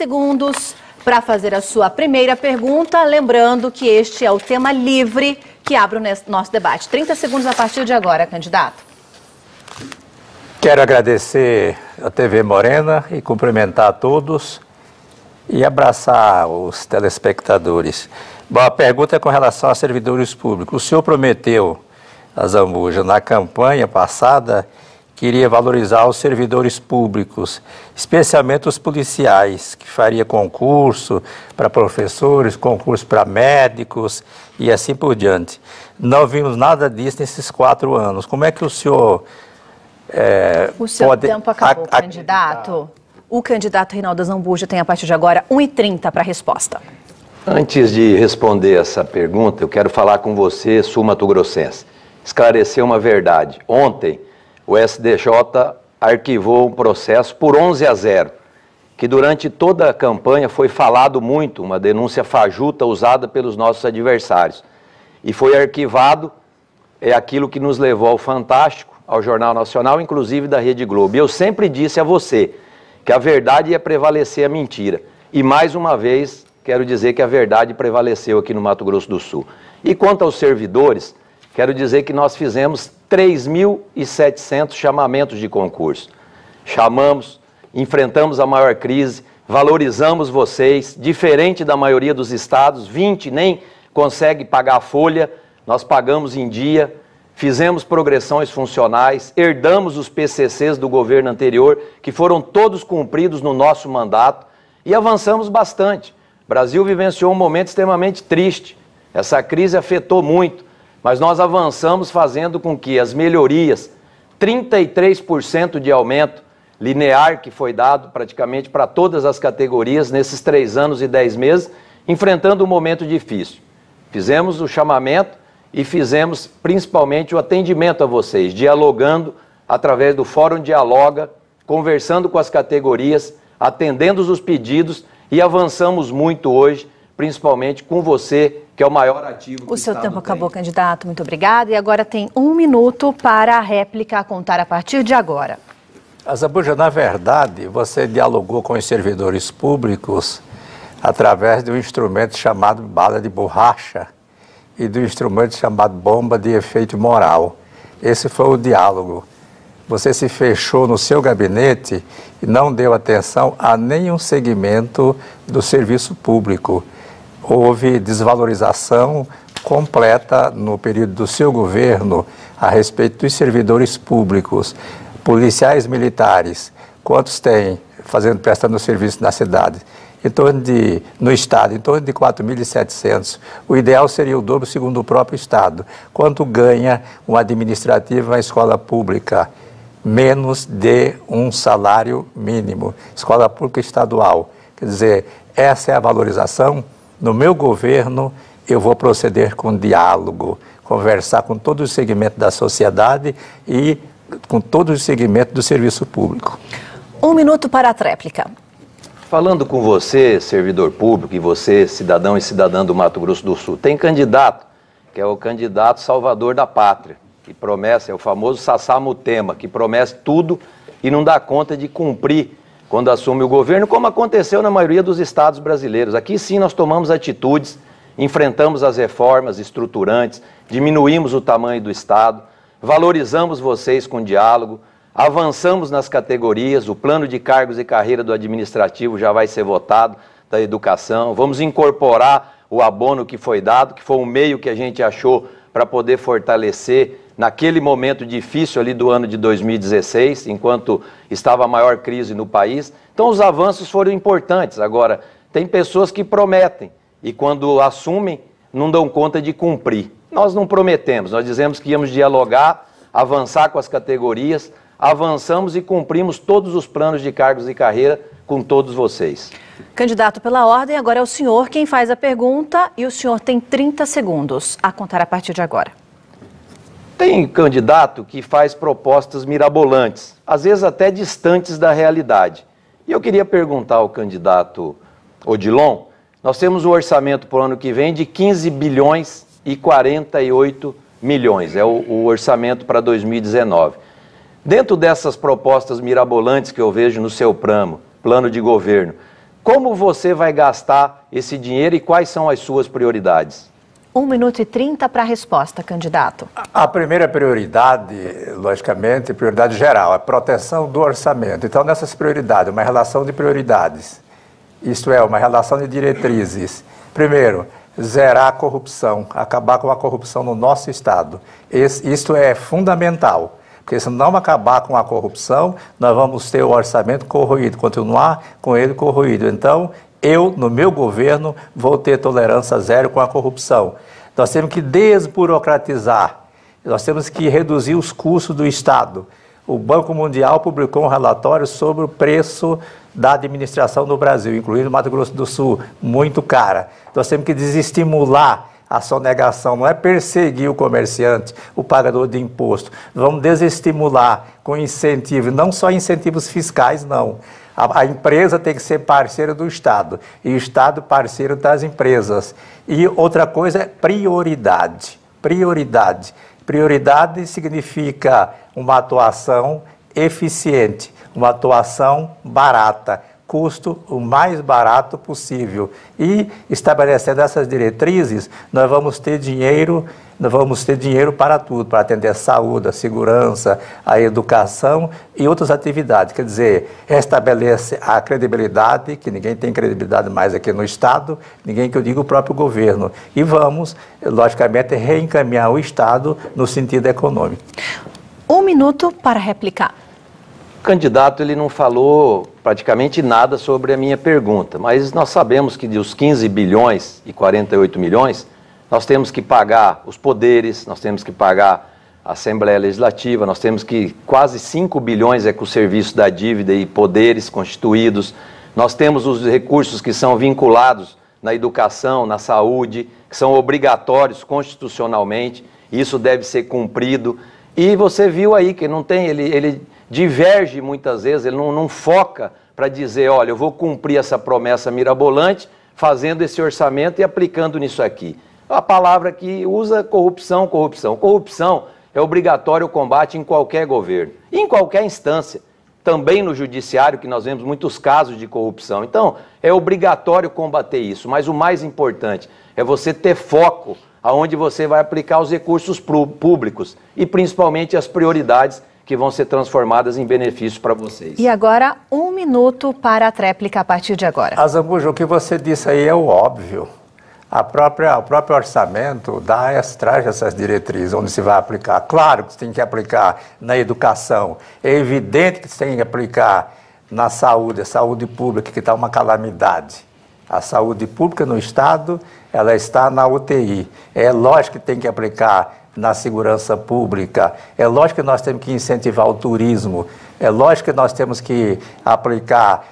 segundos para fazer a sua primeira pergunta. Lembrando que este é o tema livre que abre o nosso debate. 30 segundos a partir de agora, candidato. Quero agradecer a TV Morena e cumprimentar a todos e abraçar os telespectadores. Bom, a pergunta é com relação a servidores públicos. O senhor prometeu a Zambuja na campanha passada que iria valorizar os servidores públicos, especialmente os policiais, que faria concurso para professores, concurso para médicos e assim por diante. Não vimos nada disso nesses quatro anos. Como é que o senhor é, o seu pode... tempo acabou, a, a... candidato. O candidato Reinaldo Zambuja tem a partir de agora 1h30 para a resposta. Antes de responder essa pergunta, eu quero falar com você, sul grossense esclarecer uma verdade. Ontem, o SDJ arquivou um processo por 11 a 0, que durante toda a campanha foi falado muito, uma denúncia fajuta usada pelos nossos adversários. E foi arquivado, é aquilo que nos levou ao Fantástico, ao Jornal Nacional, inclusive da Rede Globo. E eu sempre disse a você que a verdade ia prevalecer a mentira. E mais uma vez, quero dizer que a verdade prevaleceu aqui no Mato Grosso do Sul. E quanto aos servidores, quero dizer que nós fizemos 3.700 chamamentos de concurso. Chamamos, enfrentamos a maior crise, valorizamos vocês, diferente da maioria dos estados, 20 nem consegue pagar a folha, nós pagamos em dia, fizemos progressões funcionais, herdamos os PCCs do governo anterior, que foram todos cumpridos no nosso mandato, e avançamos bastante. O Brasil vivenciou um momento extremamente triste. Essa crise afetou muito, mas nós avançamos fazendo com que as melhorias, 33% de aumento linear que foi dado praticamente para todas as categorias nesses três anos e dez meses, enfrentando um momento difícil. Fizemos o chamamento, e fizemos principalmente o atendimento a vocês, dialogando através do Fórum Dialoga, conversando com as categorias, atendendo os pedidos e avançamos muito hoje, principalmente com você, que é o maior ativo. O seu tempo acabou, tem. candidato. Muito obrigada. E agora tem um minuto para a réplica a contar a partir de agora. Azabuja, na verdade, você dialogou com os servidores públicos através de um instrumento chamado bala de borracha e do instrumento chamado bomba de efeito moral. Esse foi o diálogo. Você se fechou no seu gabinete e não deu atenção a nenhum segmento do serviço público. Houve desvalorização completa no período do seu governo a respeito dos servidores públicos, policiais militares. Quantos tem fazendo prestando serviço na cidade? em torno de, no Estado, em torno de 4.700. O ideal seria o dobro, segundo o próprio Estado. Quanto ganha um administrativo na escola pública? Menos de um salário mínimo. Escola pública estadual. Quer dizer, essa é a valorização. No meu governo, eu vou proceder com diálogo, conversar com todo o segmento da sociedade e com todo o segmento do serviço público. Um minuto para a tréplica. Falando com você, servidor público, e você, cidadão e cidadã do Mato Grosso do Sul, tem candidato, que é o candidato salvador da pátria, que promete, é o famoso Sassamutema, que promete tudo e não dá conta de cumprir quando assume o governo, como aconteceu na maioria dos estados brasileiros. Aqui sim nós tomamos atitudes, enfrentamos as reformas estruturantes, diminuímos o tamanho do Estado, valorizamos vocês com diálogo, Avançamos nas categorias, o plano de cargos e carreira do administrativo já vai ser votado, da educação. Vamos incorporar o abono que foi dado, que foi um meio que a gente achou para poder fortalecer naquele momento difícil ali do ano de 2016, enquanto estava a maior crise no país. Então os avanços foram importantes. Agora, tem pessoas que prometem e quando assumem não dão conta de cumprir. Nós não prometemos, nós dizemos que íamos dialogar, avançar com as categorias, avançamos e cumprimos todos os planos de cargos e carreira com todos vocês. Candidato pela ordem, agora é o senhor quem faz a pergunta e o senhor tem 30 segundos a contar a partir de agora. Tem candidato que faz propostas mirabolantes, às vezes até distantes da realidade. E eu queria perguntar ao candidato Odilon, nós temos um orçamento para o ano que vem de 15 bilhões e 48 milhões, é o, o orçamento para 2019. Dentro dessas propostas mirabolantes que eu vejo no seu plano, plano de governo, como você vai gastar esse dinheiro e quais são as suas prioridades? Um minuto e trinta para a resposta, candidato. A primeira prioridade, logicamente, prioridade geral, é proteção do orçamento. Então, nessas prioridades, uma relação de prioridades, isto é, uma relação de diretrizes. Primeiro, zerar a corrupção, acabar com a corrupção no nosso Estado. Isso é fundamental. Porque se não acabar com a corrupção, nós vamos ter o orçamento corroído, continuar com ele corroído. Então, eu, no meu governo, vou ter tolerância zero com a corrupção. Nós temos que desburocratizar, nós temos que reduzir os custos do Estado. O Banco Mundial publicou um relatório sobre o preço da administração no Brasil, incluindo Mato Grosso do Sul, muito cara. Nós temos que desestimular a sonegação, não é perseguir o comerciante, o pagador de imposto. Vamos desestimular com incentivo, não só incentivos fiscais, não. A, a, empresa tem que ser parceira do Estado e o Estado parceiro das empresas. E outra coisa é prioridade. Prioridade. Prioridade significa uma atuação eficiente, uma atuação barata custo o mais barato possível. E estabelecendo essas diretrizes, nós vamos ter dinheiro, nós vamos ter dinheiro para tudo, para atender a saúde, a segurança, a educação e outras atividades. Quer dizer, restabelece a credibilidade, que ninguém tem credibilidade mais aqui no Estado, ninguém que eu diga o próprio governo. E vamos, logicamente, reencaminhar o Estado no sentido econômico. Um minuto para replicar. O candidato ele não falou praticamente nada sobre a minha pergunta, mas nós sabemos que dos 15 bilhões e 48 milhões, nós temos que pagar os poderes, nós temos que pagar a Assembleia Legislativa, nós temos que quase 5 bilhões é com o serviço da dívida e poderes constituídos, nós temos os recursos que são vinculados na educação, na saúde, que são obrigatórios constitucionalmente, isso deve ser cumprido. E você viu aí que não tem, ele, ele diverge muitas vezes, ele não, não foca para dizer, olha, eu vou cumprir essa promessa mirabolante fazendo esse orçamento e aplicando nisso aqui. A palavra que usa corrupção, corrupção. Corrupção é obrigatório o combate em qualquer governo, em qualquer instância. Também no judiciário, que nós vemos muitos casos de corrupção. Então, é obrigatório combater isso, mas o mais importante é você ter foco aonde você vai aplicar os recursos públicos e principalmente as prioridades que vão ser transformadas em benefícios para vocês. E agora, um minuto para a tréplica a partir de agora. Azambuja, o que você disse aí é o óbvio. A própria, o próprio orçamento dá traz essas diretrizes onde se vai aplicar. Claro que você tem que aplicar na educação. É evidente que você tem que aplicar na saúde, a saúde pública, que está uma calamidade. A saúde pública no Estado, ela está na UTI. É lógico que tem que aplicar na segurança pública. É lógico que nós temos que incentivar o turismo. É lógico que nós temos que aplicar,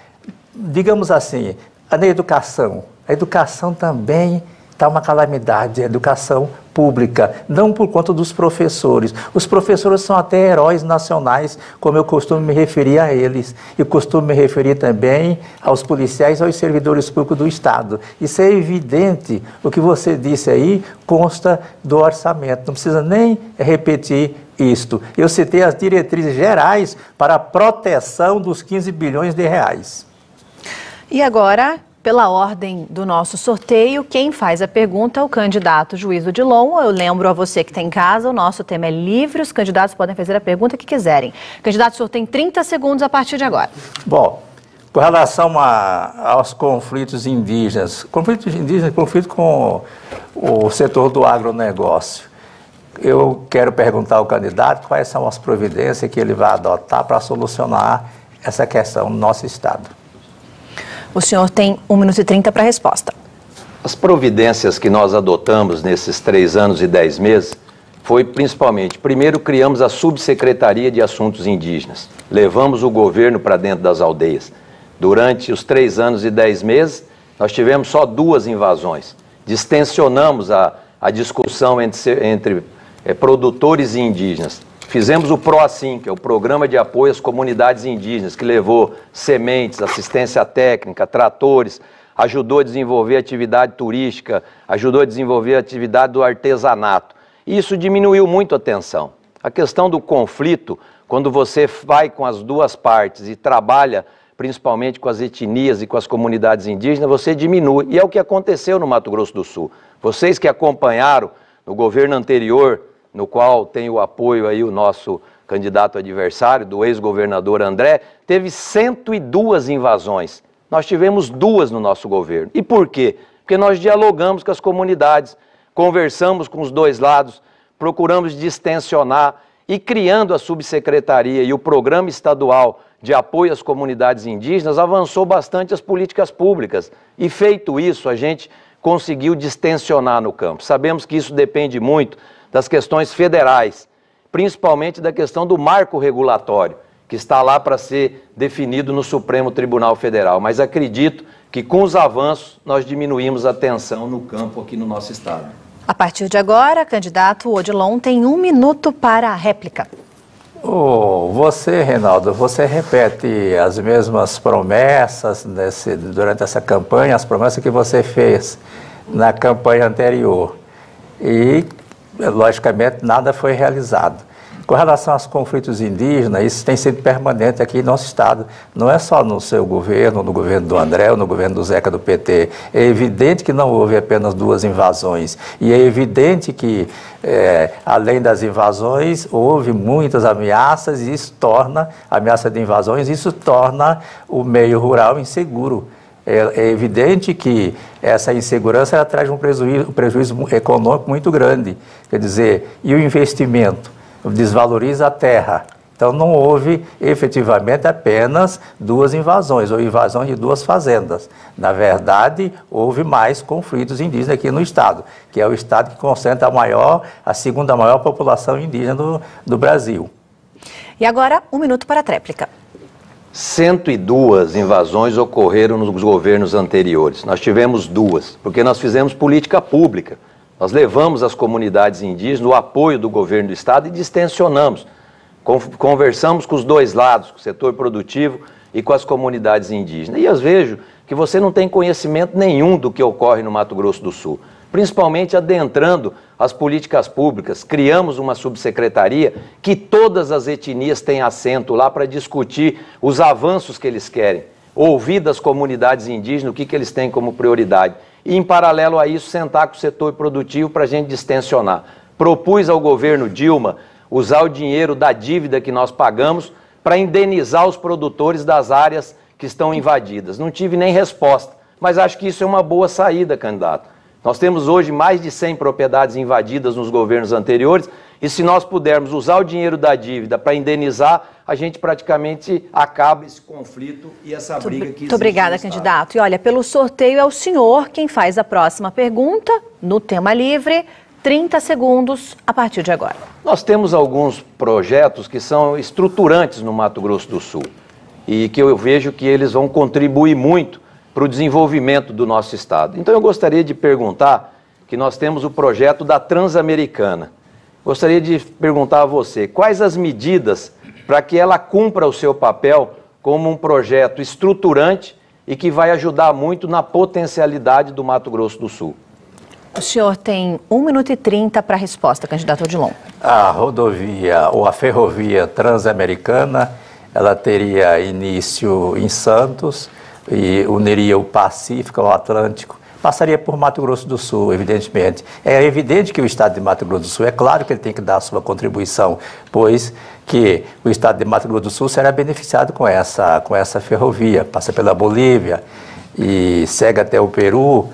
digamos assim, na educação. A educação também está uma calamidade, a educação pública, não por conta dos professores. Os professores são até heróis nacionais, como eu costumo me referir a eles. E costumo me referir também aos policiais e aos servidores públicos do Estado. Isso é evidente, o que você disse aí consta do orçamento, não precisa nem repetir isto. Eu citei as diretrizes gerais para a proteção dos 15 bilhões de reais. E agora, pela ordem do nosso sorteio, quem faz a pergunta é o candidato Juízo de Lom. Eu lembro a você que está em casa, o nosso tema é livre, os candidatos podem fazer a pergunta que quiserem. Candidato, o senhor tem 30 segundos a partir de agora. Bom, com relação a, aos conflitos indígenas, conflitos indígenas, conflito com o setor do agronegócio. Eu quero perguntar ao candidato quais são as providências que ele vai adotar para solucionar essa questão no nosso Estado. O senhor tem 1 minuto e 30 para a resposta. As providências que nós adotamos nesses três anos e dez meses foi principalmente, primeiro criamos a Subsecretaria de Assuntos Indígenas, levamos o governo para dentro das aldeias. Durante os três anos e dez meses, nós tivemos só duas invasões. Distensionamos a, a discussão entre, entre é, produtores e indígenas. Fizemos o PROASIM, que é o Programa de Apoio às Comunidades Indígenas, que levou sementes, assistência técnica, tratores, ajudou a desenvolver atividade turística, ajudou a desenvolver a atividade do artesanato. E isso diminuiu muito a tensão. A questão do conflito, quando você vai com as duas partes e trabalha principalmente com as etnias e com as comunidades indígenas, você diminui. E é o que aconteceu no Mato Grosso do Sul. Vocês que acompanharam no governo anterior, no qual tem o apoio aí o nosso candidato adversário, do ex-governador André, teve 102 invasões. Nós tivemos duas no nosso governo. E por quê? Porque nós dialogamos com as comunidades, conversamos com os dois lados, procuramos distensionar e criando a subsecretaria e o programa estadual de apoio às comunidades indígenas, avançou bastante as políticas públicas. E feito isso, a gente conseguiu distensionar no campo. Sabemos que isso depende muito das questões federais, principalmente da questão do marco regulatório, que está lá para ser definido no Supremo Tribunal Federal. Mas acredito que com os avanços nós diminuímos a tensão no campo aqui no nosso estado. A partir de agora, candidato Odilon tem um minuto para a réplica. Oh, você, Reinaldo, você repete as mesmas promessas nesse, durante essa campanha, as promessas que você fez na campanha anterior. E, logicamente, nada foi realizado. Com relação aos conflitos indígenas, isso tem sido permanente aqui no nosso Estado. Não é só no seu governo, no governo do André ou no governo do Zeca do PT. É evidente que não houve apenas duas invasões. E é evidente que, é, além das invasões, houve muitas ameaças e isso torna, ameaça de invasões, isso torna o meio rural inseguro. É, é evidente que essa insegurança ela traz um prejuízo, um prejuízo econômico muito grande. Quer dizer, e o investimento? desvaloriza a terra. Então não houve efetivamente apenas duas invasões, ou invasões de duas fazendas. Na verdade, houve mais conflitos indígenas aqui no estado, que é o estado que concentra a maior, a segunda maior população indígena do, do Brasil. E agora, um minuto para a tréplica. 102 invasões ocorreram nos governos anteriores. Nós tivemos duas, porque nós fizemos política pública. Nós levamos às comunidades indígenas o apoio do governo do Estado e distensionamos. Conversamos com os dois lados, com o setor produtivo e com as comunidades indígenas. E eu vejo que você não tem conhecimento nenhum do que ocorre no Mato Grosso do Sul, principalmente adentrando as políticas públicas. Criamos uma subsecretaria que todas as etnias têm assento lá para discutir os avanços que eles querem, ouvir das comunidades indígenas o que, que eles têm como prioridade e, em paralelo a isso, sentar com o setor produtivo para a gente distensionar. Propus ao governo Dilma usar o dinheiro da dívida que nós pagamos para indenizar os produtores das áreas que estão invadidas. Não tive nem resposta, mas acho que isso é uma boa saída, candidato. Nós temos hoje mais de 100 propriedades invadidas nos governos anteriores e se nós pudermos usar o dinheiro da dívida para indenizar, a gente praticamente acaba esse conflito e essa briga que Muito obrigada, candidato. E olha, pelo sorteio é o senhor quem faz a próxima pergunta no tema livre. 30 segundos a partir de agora. Nós temos alguns projetos que são estruturantes no Mato Grosso do Sul e que eu vejo que eles vão contribuir muito para o desenvolvimento do nosso estado. Então eu gostaria de perguntar que nós temos o projeto da Transamericana. Gostaria de perguntar a você quais as medidas para que ela cumpra o seu papel como um projeto estruturante e que vai ajudar muito na potencialidade do Mato Grosso do Sul. O senhor tem 1 minuto e 30 para a resposta, candidato Odilon. A rodovia ou a ferrovia transamericana, ela teria início em Santos e uniria o Pacífico ao Atlântico passaria por Mato Grosso do Sul, evidentemente. É evidente que o Estado de Mato Grosso do Sul, é claro que ele tem que dar a sua contribuição, pois que o Estado de Mato Grosso do Sul será beneficiado com essa, com essa ferrovia, passa pela Bolívia e segue até o Peru,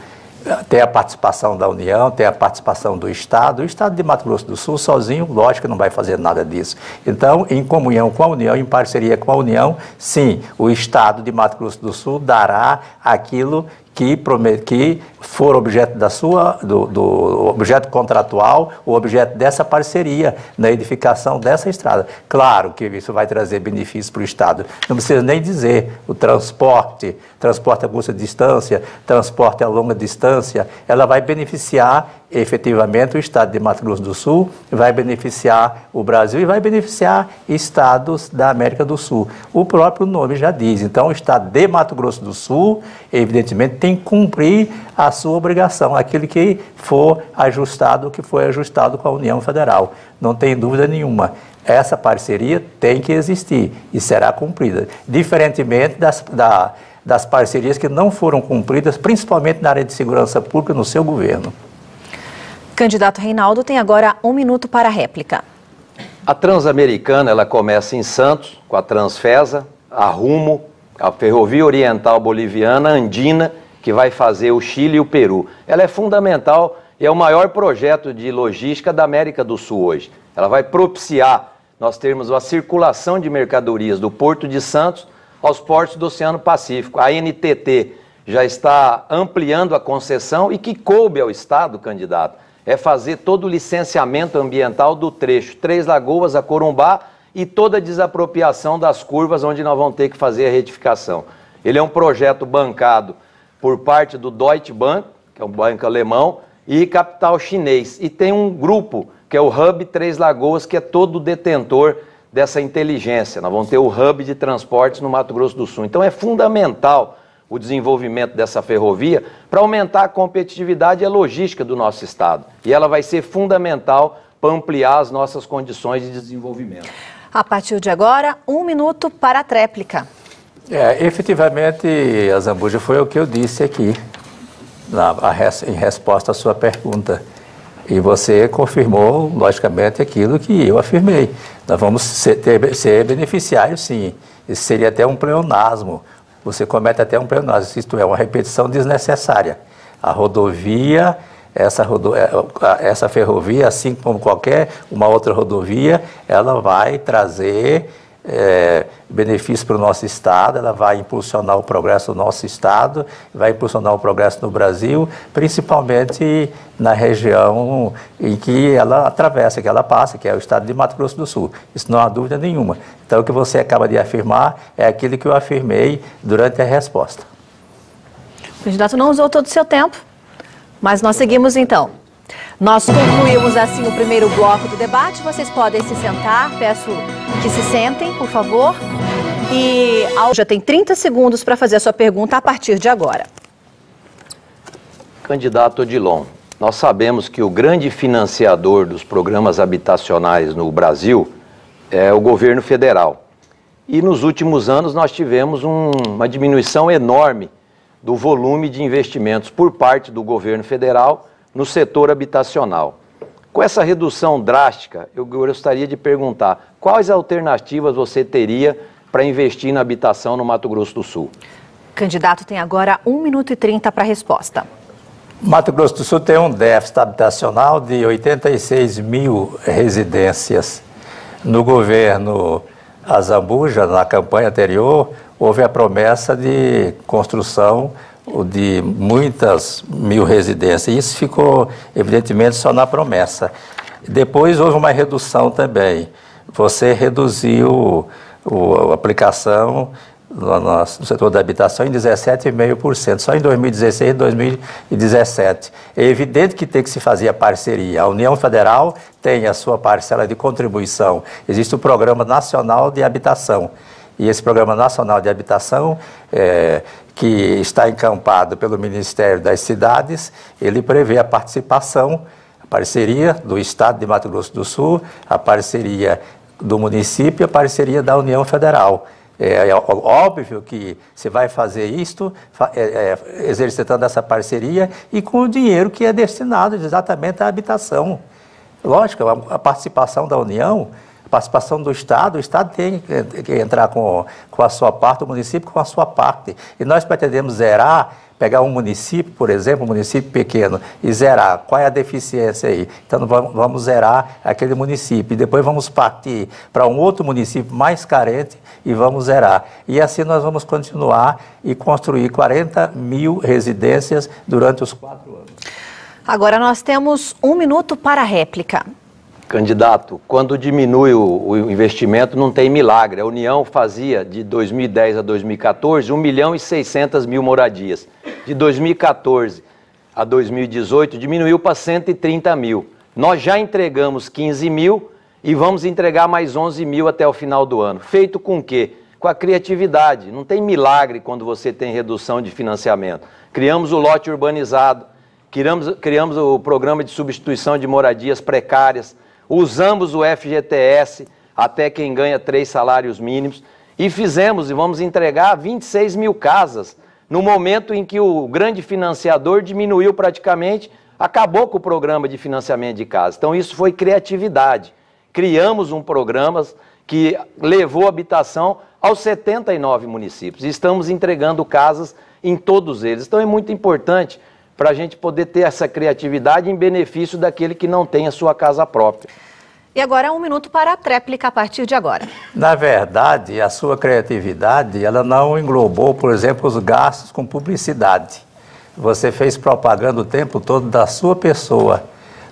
tem a participação da União, tem a participação do Estado. O Estado de Mato Grosso do Sul, sozinho, lógico, não vai fazer nada disso. Então, em comunhão com a União, em parceria com a União, sim, o Estado de Mato Grosso do Sul dará aquilo que, que for objeto da sua, do, do, objeto contratual, o objeto dessa parceria na edificação dessa estrada. Claro que isso vai trazer benefícios para o Estado. Não precisa nem dizer o transporte, transporte a curta distância, transporte a longa distância, ela vai beneficiar efetivamente o estado de Mato Grosso do Sul vai beneficiar o Brasil e vai beneficiar estados da América do Sul. O próprio nome já diz. Então, o estado de Mato Grosso do Sul, evidentemente, tem que cumprir a sua obrigação, aquilo que for ajustado, que foi ajustado com a União Federal. Não tem dúvida nenhuma. Essa parceria tem que existir e será cumprida. Diferentemente das, da, das parcerias que não foram cumpridas, principalmente na área de segurança pública no seu governo. Candidato Reinaldo tem agora um minuto para a réplica. A Transamericana ela começa em Santos, com a Transfesa, a Rumo, a Ferrovia Oriental Boliviana, Andina, que vai fazer o Chile e o Peru. Ela é fundamental e é o maior projeto de logística da América do Sul hoje. Ela vai propiciar nós termos a circulação de mercadorias do Porto de Santos aos portos do Oceano Pacífico. A NTT já está ampliando a concessão e que coube ao Estado, candidato, é fazer todo o licenciamento ambiental do trecho Três Lagoas a Corumbá e toda a desapropriação das curvas onde nós vamos ter que fazer a retificação. Ele é um projeto bancado por parte do Deutsche Bank, que é um banco alemão, e capital chinês. E tem um grupo, que é o Hub Três Lagoas, que é todo detentor dessa inteligência. Nós vamos ter o hub de transportes no Mato Grosso do Sul. Então é fundamental o desenvolvimento dessa ferrovia para aumentar a competitividade e a logística do nosso estado. E ela vai ser fundamental para ampliar as nossas condições de desenvolvimento. A partir de agora, um minuto para a tréplica. É, efetivamente, a Zambuja foi o que eu disse aqui, na, a, em resposta à sua pergunta. E você confirmou, logicamente, aquilo que eu afirmei. Nós vamos ser, ter, ser beneficiários, sim. Isso seria até um pleonasmo você comete até um pleonasmo, isto é, uma repetição desnecessária. A rodovia, essa, rodo, é, essa ferrovia, assim como qualquer uma outra rodovia, ela vai trazer é, benefícios para o nosso Estado, ela vai impulsionar o progresso do nosso Estado, vai impulsionar o progresso no Brasil, principalmente na região em que ela atravessa, que ela passa, que é o Estado de Mato Grosso do Sul. Isso não há dúvida nenhuma. Então, o que você acaba de afirmar é aquilo que eu afirmei durante a resposta. O candidato não usou todo o seu tempo, mas nós seguimos então. Nós concluímos assim o primeiro bloco do debate. Vocês podem se sentar, peço que se sentem, por favor. E já tem 30 segundos para fazer a sua pergunta a partir de agora. Candidato Odilon, nós sabemos que o grande financiador dos programas habitacionais no Brasil é o governo federal. E nos últimos anos nós tivemos um, uma diminuição enorme do volume de investimentos por parte do governo federal no setor habitacional. Com essa redução drástica, eu gostaria de perguntar quais alternativas você teria para investir na habitação no Mato Grosso do Sul? Candidato tem agora 1 minuto e 30 para a resposta. Mato Grosso do Sul tem um déficit habitacional de 86 mil residências. No governo Azambuja, na campanha anterior, houve a promessa de construção de muitas mil residências. Isso ficou, evidentemente, só na promessa. Depois houve uma redução também. Você reduziu a aplicação no setor da habitação em 17,5%, só em 2016 e 2017. É evidente que tem que se fazer a parceria. A União Federal tem a sua parcela de contribuição. Existe o Programa Nacional de Habitação. E esse Programa Nacional de Habitação é, que está encampado pelo Ministério das Cidades, ele prevê a participação, a parceria do Estado de Mato Grosso do Sul, a parceria do município e a parceria da União Federal. É, é óbvio que você vai fazer isto é, é, exercitando essa parceria e com o dinheiro que é destinado exatamente à habitação. Lógico, a, a participação da União participação do Estado, o Estado tem que entrar com, com a sua parte, o município com a sua parte. E nós pretendemos zerar, pegar um município, por exemplo, um município pequeno, e zerar. Qual é a deficiência aí? Então vamos, zerar aquele município. E depois vamos partir para um outro município mais carente e vamos zerar. E assim nós vamos continuar e construir 40 mil residências durante os quatro anos. Agora nós temos um minuto para a réplica. Candidato, quando diminui o, o, investimento, não tem milagre. A União fazia de 2010 a 2014 1 milhão e 600 mil moradias. De 2014 a 2018 diminuiu para 130 mil. Nós já entregamos 15 mil e vamos entregar mais 11 mil até o final do ano. Feito com quê? Com a criatividade. Não tem milagre quando você tem redução de financiamento. Criamos o lote urbanizado, criamos, criamos o programa de substituição de moradias precárias, usamos o FGTS até quem ganha três salários mínimos e fizemos e vamos entregar 26 mil casas no momento em que o grande financiador diminuiu praticamente, acabou com o programa de financiamento de casa. Então, isso foi criatividade. Criamos um programa que levou habitação aos 79 municípios. E estamos entregando casas em todos eles. Então, é muito importante para a gente poder ter essa criatividade em benefício daquele que não tem a sua casa própria. E agora um minuto para a tréplica a partir de agora. Na verdade, a sua criatividade, ela não englobou, por exemplo, os gastos com publicidade. Você fez propaganda o tempo todo da sua pessoa.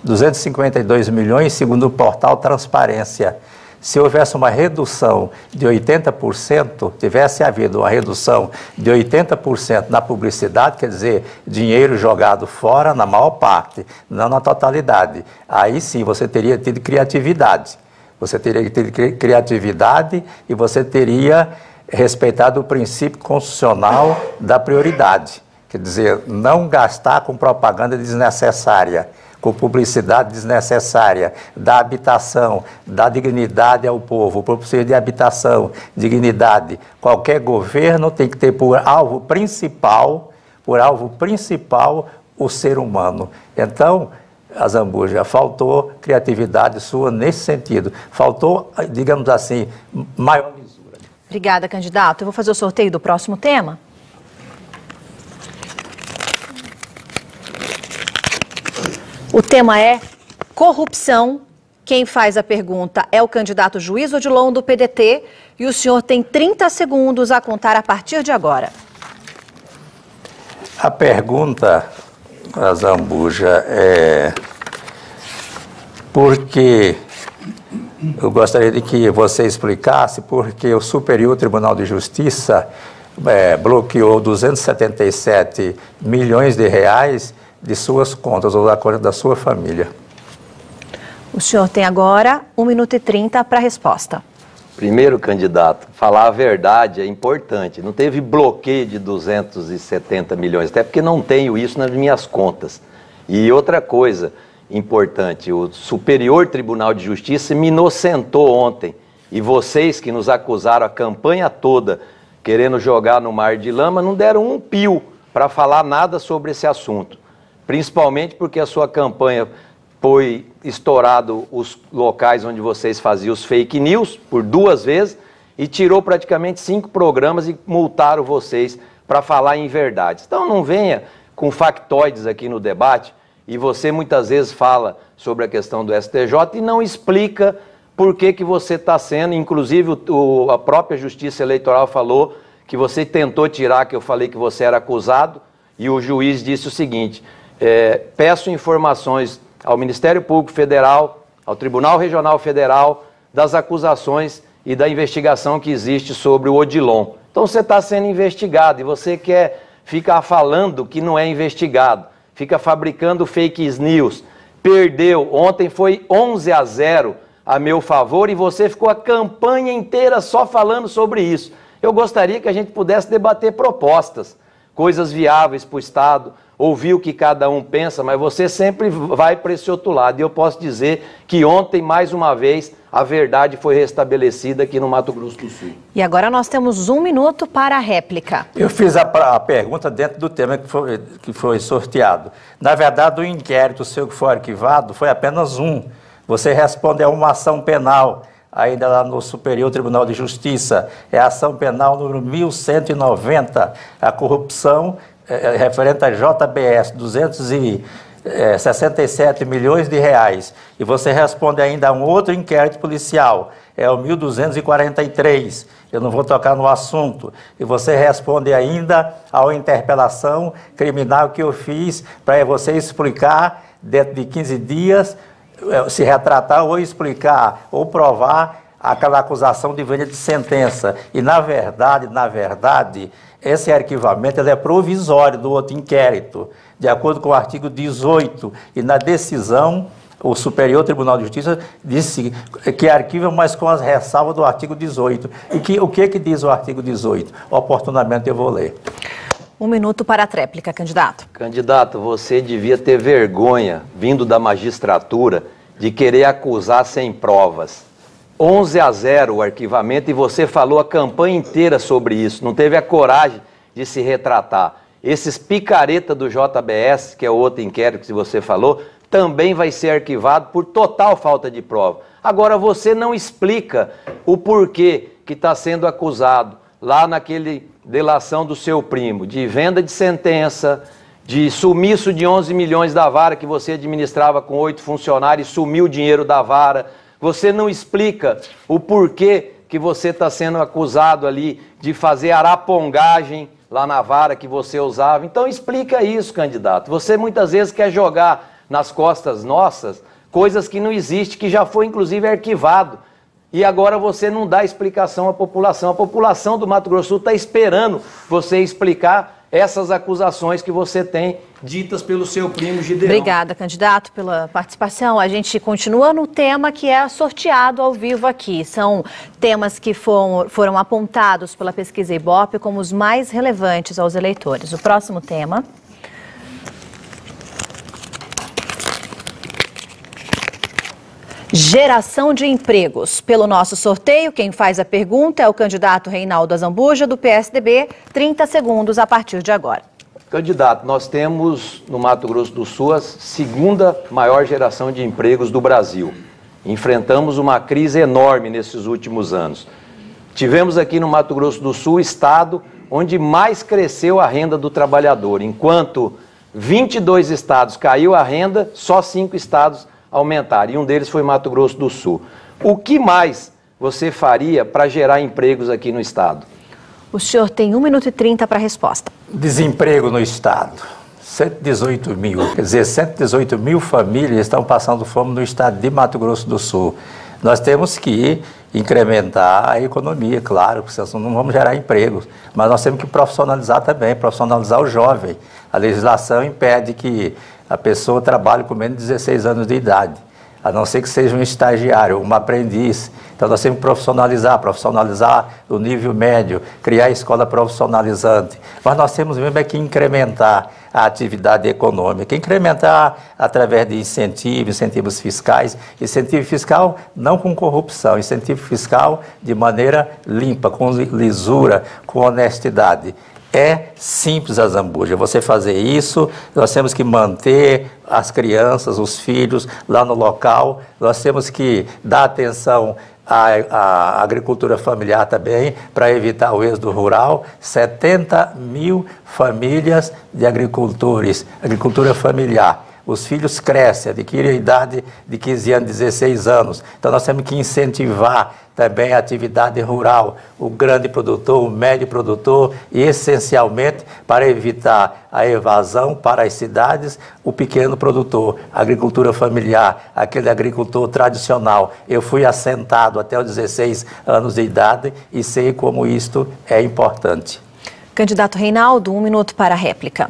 252 milhões, segundo o portal Transparência se houvesse uma redução de 80%, tivesse havido uma redução de 80% na publicidade, quer dizer, dinheiro jogado fora na maior parte, não na totalidade, aí sim você teria tido criatividade. Você teria tido criatividade e você teria respeitado o princípio constitucional da prioridade. Quer dizer, não gastar com propaganda desnecessária com publicidade desnecessária, da habitação, da dignidade ao povo, por precisa de habitação, dignidade. Qualquer governo tem que ter por alvo principal, por alvo principal, o ser humano. Então, Azambuja, faltou criatividade sua nesse sentido. Faltou, digamos assim, maior lisura. Obrigada, candidato. Eu vou fazer o sorteio do próximo tema. O tema é corrupção. Quem faz a pergunta é o candidato juiz Odilon do PDT e o senhor tem 30 segundos a contar a partir de agora. A pergunta, Zambuja, é porque eu gostaria de que você explicasse porque o Superior Tribunal de Justiça é, bloqueou 277 milhões de reais de suas contas ou da conta da sua família. O senhor tem agora 1 minuto e 30 para a resposta. Primeiro, candidato, falar a verdade é importante. Não teve bloqueio de 270 milhões, até porque não tenho isso nas minhas contas. E outra coisa importante, o Superior Tribunal de Justiça me inocentou ontem. E vocês que nos acusaram a campanha toda querendo jogar no mar de lama, não deram um pio para falar nada sobre esse assunto principalmente porque a sua campanha foi estourado os locais onde vocês faziam os fake news por duas vezes e tirou praticamente cinco programas e multaram vocês para falar em verdades. Então não venha com factoides aqui no debate e você muitas vezes fala sobre a questão do STJ e não explica por que, que você está sendo, inclusive o, a própria Justiça Eleitoral falou que você tentou tirar que eu falei que você era acusado e o juiz disse o seguinte, é, peço informações ao Ministério Público Federal, ao Tribunal Regional Federal, das acusações e da investigação que existe sobre o Odilon. Então você está sendo investigado e você quer ficar falando que não é investigado, fica fabricando fake news. Perdeu, ontem foi 11 a 0 a meu favor e você ficou a campanha inteira só falando sobre isso. Eu gostaria que a gente pudesse debater propostas, coisas viáveis para o Estado, ouvir o que cada um pensa, mas você sempre vai para esse outro lado. E eu posso dizer que ontem, mais uma vez, a verdade foi restabelecida aqui no Mato Grosso do Sul. E agora nós temos um minuto para a réplica. Eu fiz a, a pergunta dentro do tema que foi, que foi sorteado. Na verdade, o inquérito seu que foi arquivado foi apenas um. Você responde a uma ação penal ainda lá no Superior Tribunal de Justiça, é a ação penal número 1190, a corrupção é, é, referente a JBS, 267 é, milhões de reais, e você responde ainda a um outro inquérito policial, é o 1243, eu não vou tocar no assunto, e você responde ainda à interpelação criminal que eu fiz para você explicar dentro de 15 dias, se retratar ou explicar ou provar aquela acusação de venda de sentença. E, na verdade, na verdade, esse arquivamento ele é provisório do outro inquérito, de acordo com o artigo 18. E na decisão, o Superior Tribunal de Justiça disse que arquiva, mas com as ressalvas do artigo 18. E que, o que, que diz o artigo 18? Oportunamente eu vou ler. Um minuto para a tréplica, candidato. Candidato, você devia ter vergonha, vindo da magistratura, de querer acusar sem provas. 11 a 0 o arquivamento e você falou a campanha inteira sobre isso, não teve a coragem de se retratar. Esses picareta do JBS, que é outro inquérito que você falou, também vai ser arquivado por total falta de prova. Agora você não explica o porquê que está sendo acusado lá naquele delação do seu primo, de venda de sentença, de sumiço de 11 milhões da vara que você administrava com oito funcionários, sumiu o dinheiro da vara. Você não explica o porquê que você está sendo acusado ali de fazer arapongagem lá na vara que você usava. Então explica isso, candidato. Você muitas vezes quer jogar nas costas nossas coisas que não existem, que já foi inclusive arquivado e agora você não dá explicação à população. A população do Mato Grosso está esperando você explicar essas acusações que você tem ditas pelo seu primo Gideon. Obrigada, candidato, pela participação. A gente continua no tema que é sorteado ao vivo aqui. São temas que foram, foram apontados pela pesquisa Ibope como os mais relevantes aos eleitores. O próximo tema. Geração de empregos. Pelo nosso sorteio, quem faz a pergunta é o candidato Reinaldo Azambuja, do PSDB. 30 segundos a partir de agora. Candidato, nós temos no Mato Grosso do Sul a segunda maior geração de empregos do Brasil. Enfrentamos uma crise enorme nesses últimos anos. Tivemos aqui no Mato Grosso do Sul o estado onde mais cresceu a renda do trabalhador. Enquanto 22 estados caiu a renda, só cinco estados aumentar, e um deles foi Mato Grosso do Sul. O que mais você faria para gerar empregos aqui no Estado? O senhor tem 1 minuto e 30 para a resposta. Desemprego no Estado. 118 mil, quer dizer, 118 mil famílias estão passando fome no estado de Mato Grosso do Sul. Nós temos que incrementar a economia, claro, porque senão não vamos gerar empregos. Mas nós temos que profissionalizar também, profissionalizar o jovem. A legislação impede que a pessoa trabalha com menos de 16 anos de idade, a não ser que seja um estagiário, um aprendiz. Então nós temos que profissionalizar, profissionalizar o nível médio, criar escola profissionalizante. Mas nós temos mesmo é que incrementar a atividade econômica, incrementar através de incentivos, incentivos fiscais, incentivo fiscal não com corrupção, incentivo fiscal de maneira limpa, com lisura, com honestidade. É simples a zambuja. Você fazer isso, nós temos que manter as crianças, os filhos lá no local, nós temos que dar atenção à, agricultura familiar também, para evitar o êxodo rural. 70 mil famílias de agricultores, agricultura familiar os filhos crescem, adquirem a idade de 15 anos, 16 anos. Então nós temos que incentivar também a atividade rural, o grande produtor, o médio produtor e, essencialmente, para evitar a evasão para as cidades, o pequeno produtor, a agricultura familiar, aquele agricultor tradicional. Eu fui assentado até os 16 anos de idade e sei como isto é importante. Candidato Reinaldo, um minuto para a réplica.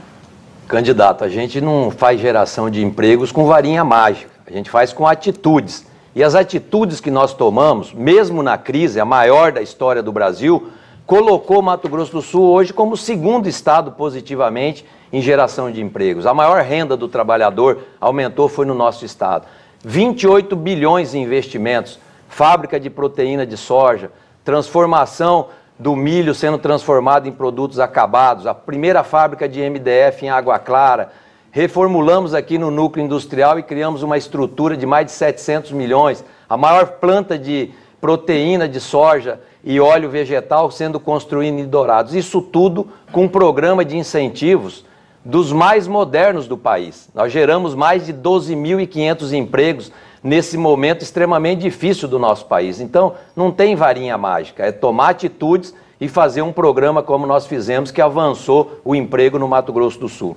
Candidato, a gente não faz geração de empregos com varinha mágica, a gente faz com atitudes. E as atitudes que nós tomamos, mesmo na crise, a maior da história do Brasil, colocou Mato Grosso do Sul hoje como segundo estado positivamente em geração de empregos. A maior renda do trabalhador aumentou foi no nosso estado. 28 bilhões em investimentos, fábrica de proteína de soja, transformação do milho sendo transformado em produtos acabados, a primeira fábrica de MDF em Água Clara. Reformulamos aqui no núcleo industrial e criamos uma estrutura de mais de 700 milhões, a maior planta de proteína de soja e óleo vegetal sendo construída em Dourados. Isso tudo com um programa de incentivos dos mais modernos do país. Nós geramos mais de 12.500 empregos nesse momento extremamente difícil do nosso país. Então, não tem varinha mágica, é tomar atitudes e fazer um programa como nós fizemos, que avançou o emprego no Mato Grosso do Sul.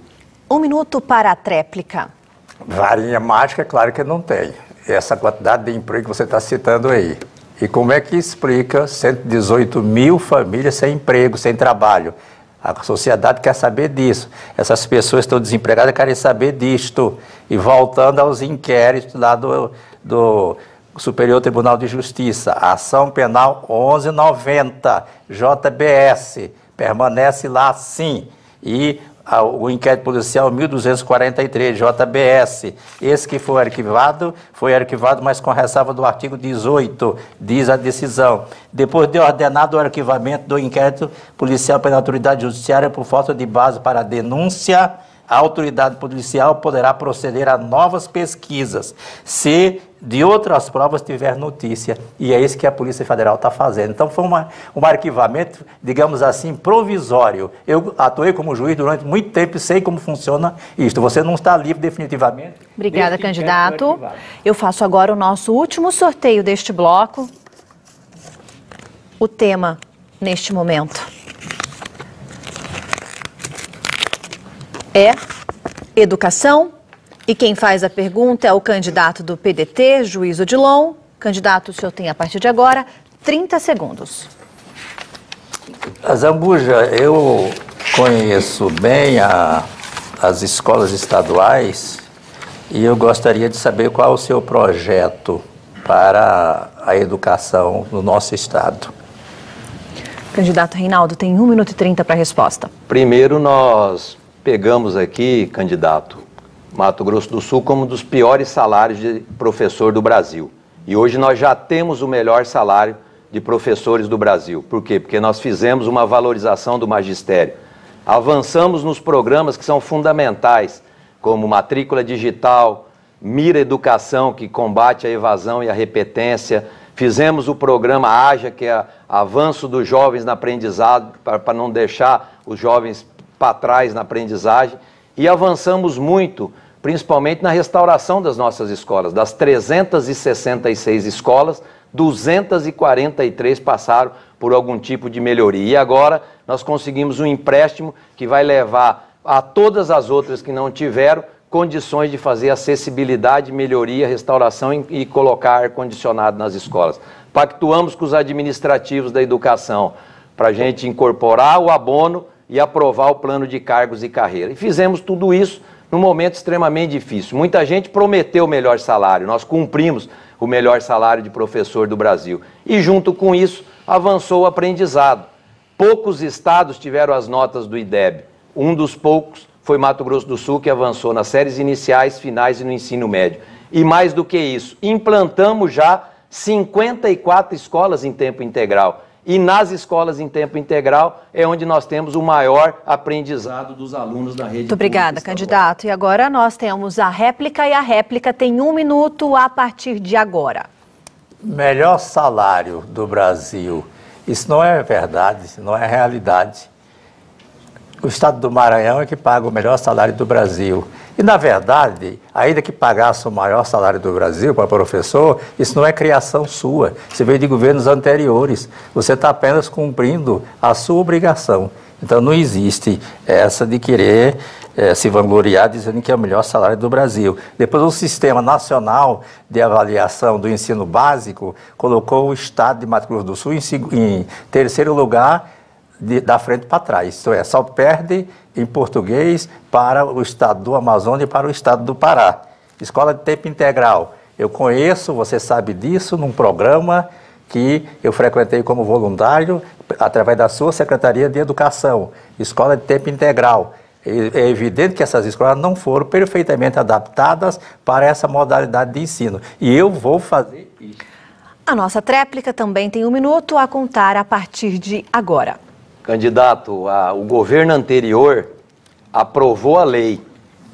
Um minuto para a tréplica. Varinha mágica, claro que não tem. Essa quantidade de emprego que você está citando aí. E como é que explica 118 mil famílias sem emprego, sem trabalho? A sociedade quer saber disso. Essas pessoas estão desempregadas querem saber disto. E voltando aos inquéritos lá do, do Superior Tribunal de Justiça, ação penal 1190, JBS, permanece lá sim. E o inquérito policial 1243, JBS. Esse que foi arquivado, foi arquivado, mas com ressalva do artigo 18, diz a decisão. Depois de ordenado o arquivamento do inquérito policial pela autoridade judiciária por falta de base para denúncia, a autoridade policial poderá proceder a novas pesquisas, se de outras provas tiver notícia. E é isso que a Polícia Federal está fazendo. Então foi uma, um arquivamento, digamos assim, provisório. Eu atuei como juiz durante muito tempo e sei como funciona isto. Você não está livre definitivamente. Obrigada, candidato. Eu faço agora o nosso último sorteio deste bloco. O tema neste momento é educação. E quem faz a pergunta é o candidato do PDT, Juiz Odilon. Candidato, o senhor tem a partir de agora 30 segundos. Zambuja, eu conheço bem a, as escolas estaduais e eu gostaria de saber qual é o seu projeto para a educação no nosso estado. Candidato Reinaldo, tem 1 minuto e 30 para a resposta. Primeiro, nós pegamos aqui, candidato, Mato Grosso do Sul como um dos piores salários de professor do Brasil. E hoje nós já temos o melhor salário de professores do Brasil. Por quê? Porque nós fizemos uma valorização do magistério. Avançamos nos programas que são fundamentais, como matrícula digital, Mira Educação, que combate a evasão e a repetência. Fizemos o programa AJA, que é avanço dos jovens na aprendizado, para não deixar os jovens para trás na aprendizagem e avançamos muito, principalmente na restauração das nossas escolas. Das 366 escolas, 243 passaram por algum tipo de melhoria. E agora nós conseguimos um empréstimo que vai levar a todas as outras que não tiveram condições de fazer acessibilidade, melhoria, restauração e, colocar ar-condicionado nas escolas. Pactuamos com os administrativos da educação para a gente incorporar o abono e aprovar o plano de cargos e carreira. E fizemos tudo isso num momento extremamente difícil. Muita gente prometeu o melhor salário, nós cumprimos o melhor salário de professor do Brasil. E junto com isso, avançou o aprendizado. Poucos estados tiveram as notas do IDEB. Um dos poucos foi Mato Grosso do Sul, que avançou nas séries iniciais, finais e no ensino médio. E mais do que isso, implantamos já 54 escolas em tempo integral. E nas escolas em tempo integral é onde nós temos o maior aprendizado dos alunos da rede. Muito obrigada, candidato. E agora nós temos a réplica e a réplica tem um minuto a partir de agora. Melhor salário do Brasil. Isso não é verdade, isso não é realidade. O estado do Maranhão é que paga o melhor salário do Brasil. E, na verdade, ainda que pagasse o maior salário do Brasil para professor, isso não é criação sua. Isso veio de governos anteriores. Você está apenas cumprindo a sua obrigação. Então, não existe essa de querer é, se vangloriar dizendo que é o melhor salário do Brasil. Depois, o Sistema Nacional de Avaliação do Ensino Básico colocou o Estado de Mato Grosso do Sul em, em terceiro lugar de, da frente para trás. Isso é, só perde em português para o estado do Amazonas e para o estado do Pará. Escola de tempo integral. Eu conheço, você sabe disso, num programa que eu frequentei como voluntário através da sua Secretaria de Educação. Escola de tempo integral. É evidente que essas escolas não foram perfeitamente adaptadas para essa modalidade de ensino. E eu vou fazer isso. A nossa tréplica também tem um minuto a contar a partir de agora. Candidato, a, o governo anterior aprovou a lei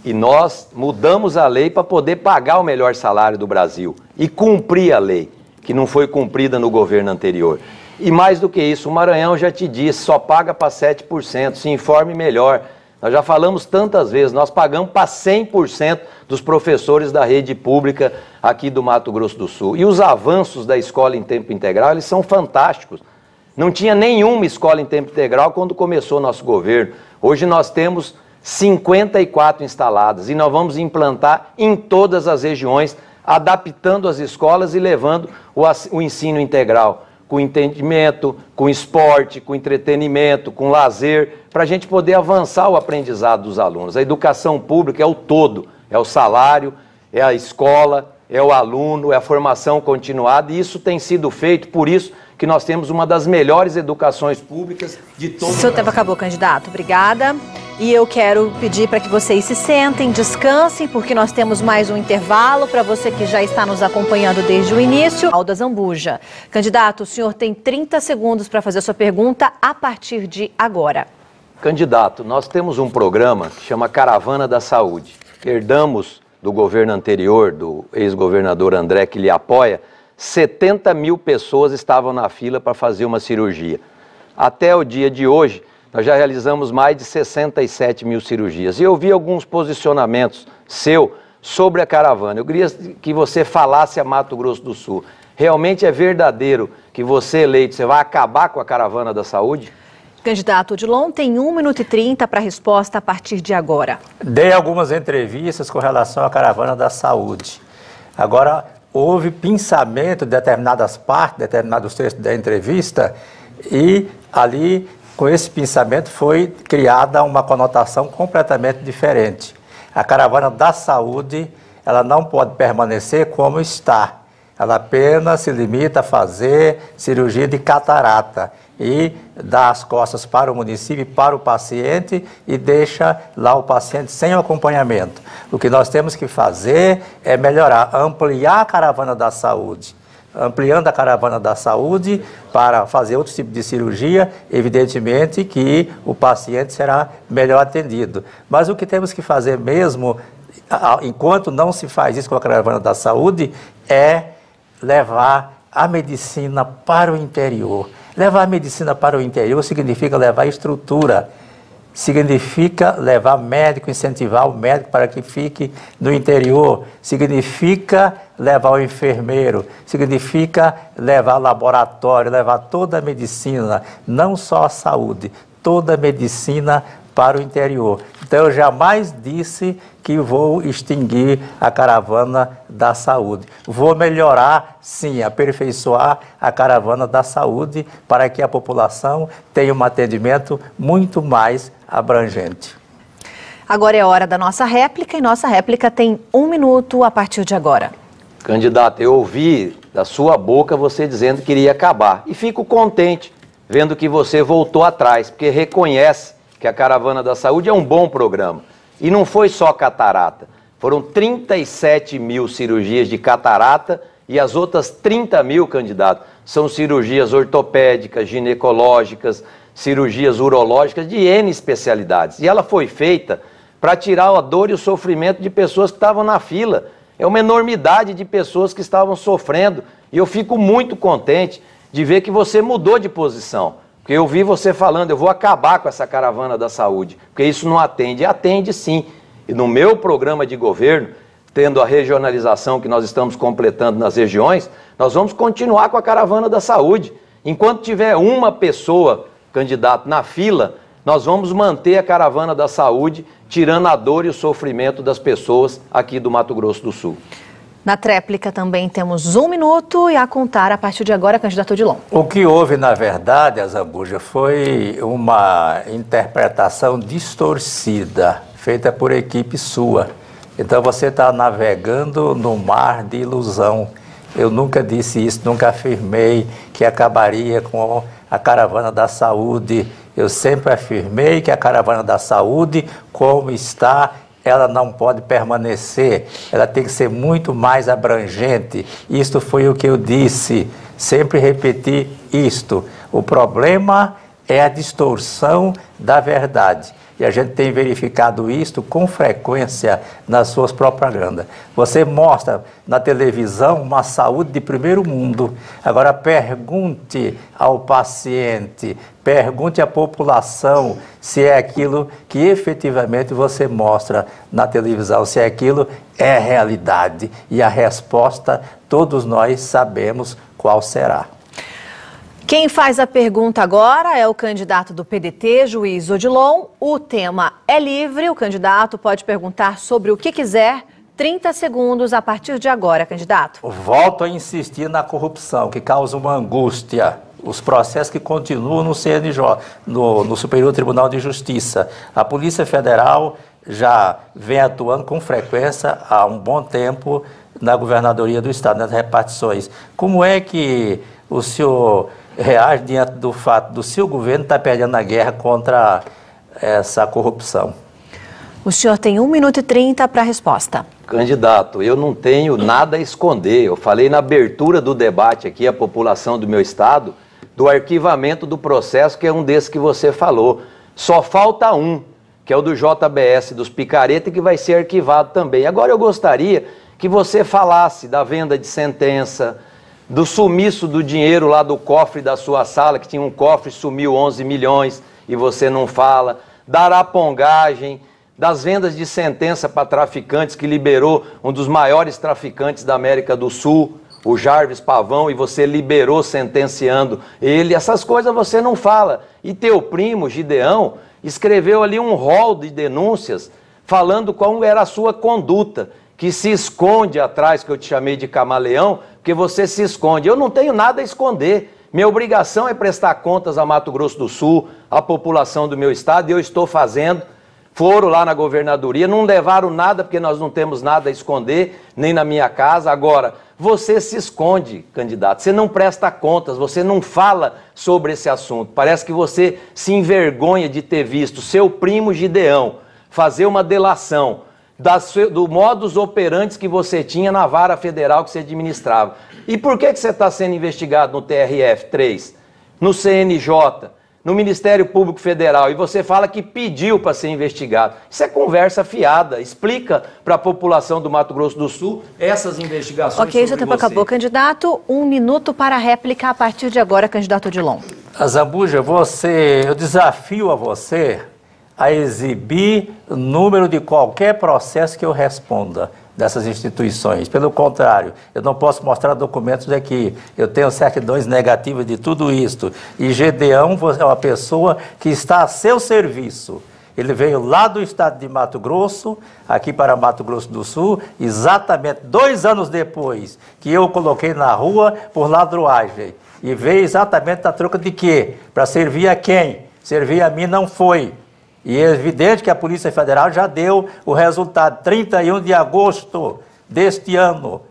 e nós mudamos a lei para poder pagar o melhor salário do Brasil e cumprir a lei, que não foi cumprida no governo anterior. E mais do que isso, o Maranhão já te disse, só paga para 7%, se informe melhor. Nós já falamos tantas vezes, nós pagamos para 100% dos professores da rede pública aqui do Mato Grosso do Sul. E os avanços da escola em tempo integral, eles são fantásticos. Não tinha nenhuma escola em tempo integral quando começou nosso governo. Hoje nós temos 54 instaladas e nós vamos implantar em todas as regiões adaptando as escolas e levando o, o ensino integral com entendimento, com esporte, com entretenimento, com lazer, para a gente poder avançar o aprendizado dos alunos. A educação pública é o todo, é o salário, é a escola, é o aluno, é a formação continuada, e isso tem sido feito, por isso que nós temos uma das melhores educações públicas de todo o Seu tempo acabou, candidato. Obrigada. E eu quero pedir para que vocês se sentem, descansem, porque nós temos mais um intervalo para você que já está nos acompanhando desde o início. Alda Zambuja. Candidato, o senhor tem 30 segundos para fazer a sua pergunta a partir de agora. Candidato, nós temos um programa que chama Caravana da Saúde. Herdamos do governo anterior, do ex-governador André, que lhe apoia, 70 mil pessoas estavam na fila para fazer uma cirurgia. Até o dia de hoje, nós já realizamos mais de 67 mil cirurgias. E eu vi alguns posicionamentos seu sobre a caravana. Eu queria que você falasse a Mato Grosso do Sul. Realmente é verdadeiro que você eleito, você vai acabar com a caravana da saúde? Candidato Odilon tem 1 minuto e 30 para a resposta a partir de agora. Dei algumas entrevistas com relação à caravana da saúde. Agora, houve pensamento de determinadas partes, determinados textos da entrevista, e ali, com esse pensamento, foi criada uma conotação completamente diferente. A caravana da saúde, ela não pode permanecer como está. Ela apenas se limita a fazer cirurgia de catarata e dá as costas para o município, para o paciente e deixa lá o paciente sem acompanhamento. O que nós temos que fazer é melhorar, ampliar a caravana da saúde. Ampliando a caravana da saúde para fazer outro tipo de cirurgia, evidentemente que o paciente será melhor atendido. Mas o que temos que fazer mesmo, enquanto não se faz isso com a caravana da saúde, é levar a medicina para o interior Levar a medicina para o interior significa levar estrutura, significa levar médico, incentivar o médico para que fique no interior, significa levar o enfermeiro, significa levar laboratório, levar toda a medicina, não só a saúde, toda a medicina para o interior. Então eu jamais disse que vou extinguir a caravana da saúde. Vou melhorar, sim, aperfeiçoar a caravana da saúde para que a população tenha um atendimento muito mais abrangente. Agora é hora da nossa réplica e nossa réplica tem um minuto a partir de agora. Candidato, eu ouvi da sua boca você dizendo que iria acabar e fico contente vendo que você voltou atrás, porque reconhece que a Caravana da Saúde é um bom programa. E não foi só catarata. Foram 37 mil cirurgias de catarata e as outras 30 mil, candidatos, são cirurgias ortopédicas, ginecológicas, cirurgias urológicas de N especialidades. E ela foi feita para tirar a dor e o sofrimento de pessoas que estavam na fila. É uma enormidade de pessoas que estavam sofrendo. E eu fico muito contente de ver que você mudou de posição. Porque eu vi você falando, eu vou acabar com essa caravana da saúde, porque isso não atende. Atende sim. E no meu programa de governo, tendo a regionalização que nós estamos completando nas regiões, nós vamos continuar com a caravana da saúde. Enquanto tiver uma pessoa candidato na fila, nós vamos manter a caravana da saúde, tirando a dor e o sofrimento das pessoas aqui do Mato Grosso do Sul. Na tréplica também temos um minuto e a contar a partir de agora, candidato Dilon. O que houve, na verdade, Azambuja, foi uma interpretação distorcida, feita por equipe sua. Então você está navegando no mar de ilusão. Eu nunca disse isso, nunca afirmei que acabaria com a caravana da saúde. Eu sempre afirmei que a caravana da saúde, como está, ela não pode permanecer, ela tem que ser muito mais abrangente. Isto foi o que eu disse, sempre repeti isto. O problema é a distorção da verdade. E a gente tem verificado isto com frequência nas suas propagandas. Você mostra na televisão uma saúde de primeiro mundo. Agora pergunte ao paciente, pergunte à população se é aquilo que efetivamente você mostra na televisão, se é aquilo é realidade. E a resposta todos nós sabemos qual será. Quem faz a pergunta agora é o candidato do PDT, juiz Odilon. O tema é livre, o candidato pode perguntar sobre o que quiser, 30 segundos a partir de agora, candidato. Volto a insistir na corrupção, que causa uma angústia. Os processos que continuam no CNJ, no, no Superior Tribunal de Justiça. A Polícia Federal já vem atuando com frequência há um bom tempo na governadoria do Estado, nas repartições. Como é que o senhor reage diante do fato do seu governo estar perdendo a guerra contra essa corrupção? O senhor tem 1 minuto e 30 para a resposta. Candidato, eu não tenho nada a esconder. Eu falei na abertura do debate aqui, a população do meu estado, do arquivamento do processo, que é um desses que você falou. Só falta um, que é o do JBS, dos picareta, que vai ser arquivado também. Agora eu gostaria que você falasse da venda de sentença, do sumiço do dinheiro lá do cofre da sua sala, que tinha um cofre, sumiu 11 milhões e você não fala, da arapongagem, das vendas de sentença para traficantes, que liberou um dos maiores traficantes da América do Sul, o Jarvis Pavão, e você liberou sentenciando ele. Essas coisas você não fala. E teu primo, Gideão, escreveu ali um rol de denúncias falando como era a sua conduta, que se esconde atrás, que eu te chamei de camaleão, porque você se esconde. Eu não tenho nada a esconder. Minha obrigação é prestar contas a Mato Grosso do Sul, à população do meu estado, e eu estou fazendo foram lá na governadoria, não levaram nada porque nós não temos nada a esconder, nem na minha casa. Agora, você se esconde, candidato, você não presta contas, você não fala sobre esse assunto. Parece que você se envergonha de ter visto seu primo Gideão fazer uma delação das, do modus operantes que você tinha na vara federal que você administrava. E por que, que você está sendo investigado no TRF-3, no CNJ? no Ministério Público Federal e você fala que pediu para ser investigado. Isso é conversa fiada. Explica para a população do Mato Grosso do Sul essas investigações. Ok, seu tempo você. acabou, candidato. Um minuto para a réplica a partir de agora, candidato Odilon. Zambuja, você, eu desafio a você a exibir número de qualquer processo que eu responda dessas instituições. Pelo contrário, eu não posso mostrar documentos aqui. Eu tenho certidões negativas de tudo isto. E Gedeão é uma pessoa que está a seu serviço. Ele veio lá do estado de Mato Grosso, aqui para Mato Grosso do Sul, exatamente dois anos depois que eu coloquei na rua por ladruagem. E veio exatamente a troca de quê? Para servir a quem? Servir a mim não foi. E é evidente que a Polícia Federal já deu o resultado, 31 de agosto deste ano.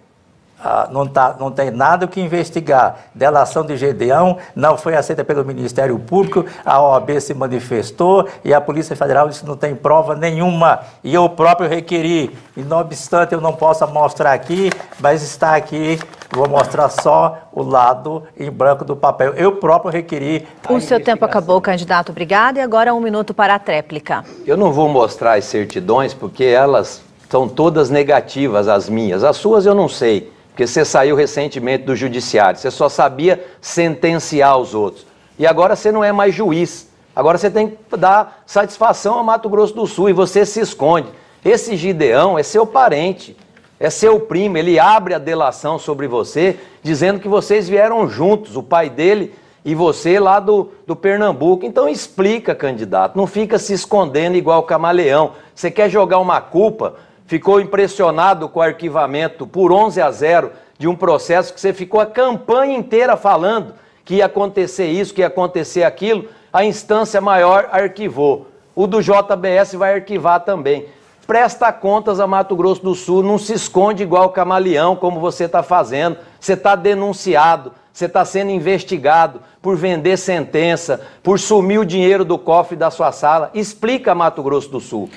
Ah, não, tá, não tem nada o que investigar. Delação de Gedeão não foi aceita pelo Ministério Público, a OAB se manifestou e a Polícia Federal disse que não tem prova nenhuma. E eu próprio requeri. E não obstante, eu não posso mostrar aqui, mas está aqui. Vou mostrar só o lado em branco do papel. Eu próprio requeri. O seu tempo acabou, candidato. Obrigado. E agora um minuto para a tréplica. Eu não vou mostrar as certidões, porque elas são todas negativas, as minhas. As suas eu não sei. Porque você saiu recentemente do judiciário, você só sabia sentenciar os outros. E agora você não é mais juiz. Agora você tem que dar satisfação a Mato Grosso do Sul e você se esconde. Esse Gideão é seu parente, é seu primo. Ele abre a delação sobre você, dizendo que vocês vieram juntos, o pai dele e você lá do, do Pernambuco. Então explica, candidato. Não fica se escondendo igual camaleão. Você quer jogar uma culpa ficou impressionado com o arquivamento por 11 a 0 de um processo que você ficou a campanha inteira falando que ia acontecer isso, que ia acontecer aquilo, a instância maior arquivou. O do JBS vai arquivar também. Presta contas a Mato Grosso do Sul, não se esconde igual camaleão como você está fazendo. Você está denunciado, você está sendo investigado por vender sentença, por sumir o dinheiro do cofre da sua sala. Explica Mato Grosso do Sul.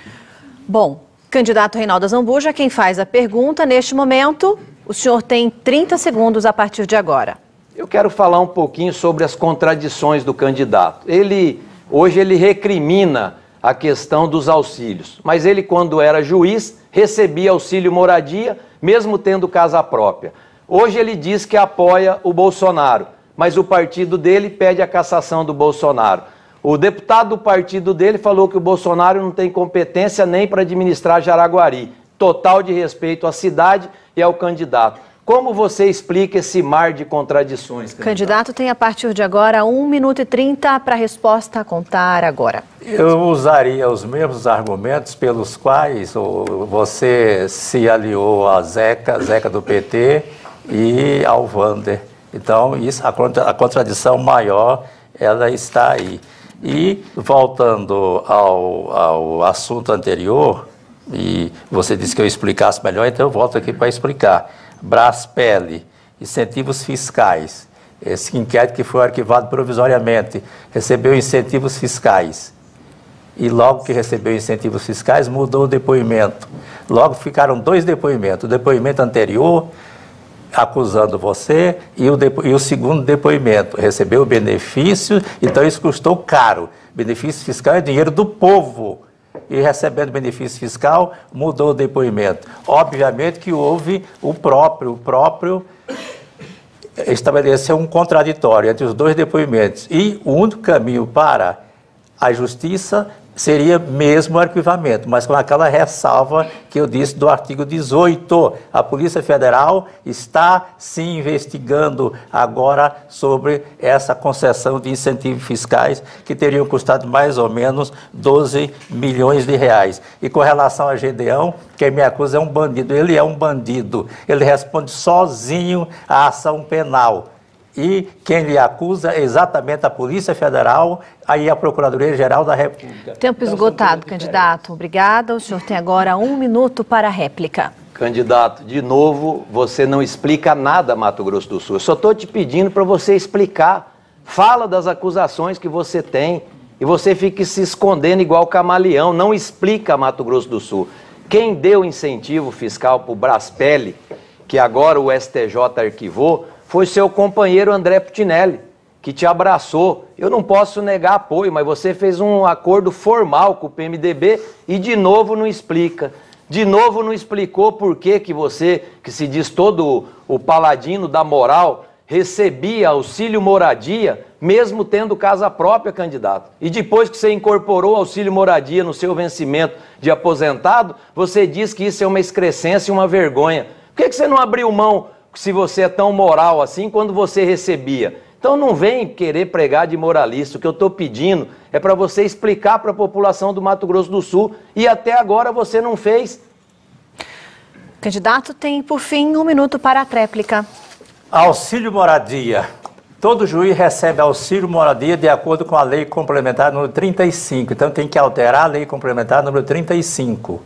Bom, Candidato Reinaldo Zambuja, quem faz a pergunta neste momento, o senhor tem 30 segundos a partir de agora. Eu quero falar um pouquinho sobre as contradições do candidato. Ele hoje ele recrimina a questão dos auxílios, mas ele quando era juiz recebia auxílio moradia, mesmo tendo casa própria. Hoje ele diz que apoia o Bolsonaro, mas o partido dele pede a cassação do Bolsonaro. O deputado do partido dele falou que o Bolsonaro não tem competência nem para administrar Jaraguari. Total de respeito à cidade e ao candidato. Como você explica esse mar de contradições? Candidato, candidato tem a partir de agora 1 minuto e 30 para a resposta a contar agora. Eu usaria os mesmos argumentos pelos quais você se aliou a Zeca, Zeca do PT e ao Vander. Então, isso, a contradição maior, ela está aí. E, voltando ao, ao assunto anterior, e você disse que eu explicasse melhor, então eu volto aqui para explicar. Braspele, incentivos fiscais. Esse inquérito que foi arquivado provisoriamente recebeu incentivos fiscais. E logo que recebeu incentivos fiscais, mudou o depoimento. Logo ficaram dois depoimentos. O depoimento anterior, acusando você, e o, depo... e o segundo depoimento. Recebeu benefício, então isso custou caro. Benefício fiscal é dinheiro do povo e recebendo benefício fiscal, mudou o depoimento. Obviamente que houve o próprio, o próprio estabeleceu um contraditório entre os dois depoimentos. E o único caminho para a justiça seria mesmo arquivamento, mas com aquela ressalva que eu disse do artigo 18. A Polícia Federal está se investigando agora sobre essa concessão de incentivos fiscais que teriam custado mais ou menos 12 milhões de reais. E com relação a Gedeão, quem me acusa é um bandido. Ele é um bandido. Ele responde sozinho à ação penal e quem lhe acusa é exatamente a Polícia Federal e a Procuradoria-Geral da República. Tempo então, esgotado, candidato. Obrigada. O senhor tem agora um minuto para a réplica. Candidato, de novo, você não explica nada, Mato Grosso do Sul. Eu só estou te pedindo para você explicar. Fala das acusações que você tem e você fica se escondendo igual camaleão. Não explica, Mato Grosso do Sul. Quem deu incentivo fiscal para o Braspele, que agora o STJ arquivou, foi seu companheiro André Putinelli, que te abraçou. Eu não posso negar apoio, mas você fez um acordo formal com o PMDB e de novo não explica. De novo não explicou por que, que você, que se diz todo o paladino da moral, recebia auxílio moradia, mesmo tendo casa própria, candidato. E depois que você incorporou auxílio moradia no seu vencimento de aposentado, você diz que isso é uma excrescência e uma vergonha. Por que, que você não abriu mão se você é tão moral assim quando você recebia. Então não vem querer pregar de moralista. O que eu estou pedindo é para você explicar para a população do Mato Grosso do Sul e até agora você não fez. Candidato tem, por fim, um minuto para a tréplica. Auxílio moradia. Todo juiz recebe auxílio moradia de acordo com a lei complementar número 35. Então tem que alterar a lei complementar número 35.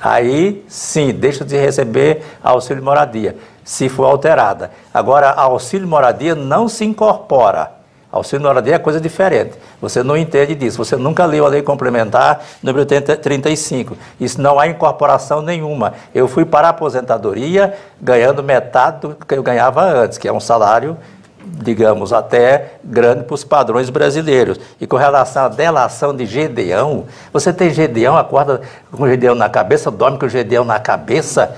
Aí sim, deixa de receber auxílio moradia se for alterada. Agora, auxílio moradia não se incorpora. Auxílio moradia é coisa diferente. Você não entende disso. Você nunca leu a lei complementar número 35. Isso não há incorporação nenhuma. Eu fui para a aposentadoria ganhando metade do que eu ganhava antes, que é um salário, digamos, até grande para os padrões brasileiros. E com relação à delação de Gedeão, você tem Gedeão, acorda com Gedeão na cabeça, dorme com Gedeão na cabeça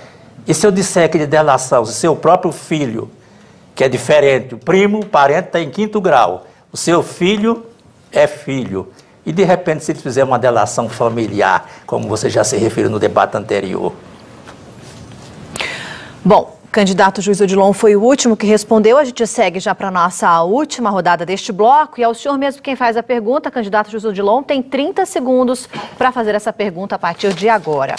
e se eu disser que de delação, se seu próprio filho, que é diferente, o primo, o parente está em quinto grau, o seu filho é filho, e de repente se ele fizer uma delação familiar, como você já se referiu no debate anterior? Bom, o candidato juiz Odilon foi o último que respondeu. A gente segue já para a nossa última rodada deste bloco. E é o senhor mesmo quem faz a pergunta. Candidato juiz Odilon tem 30 segundos para fazer essa pergunta a partir de agora.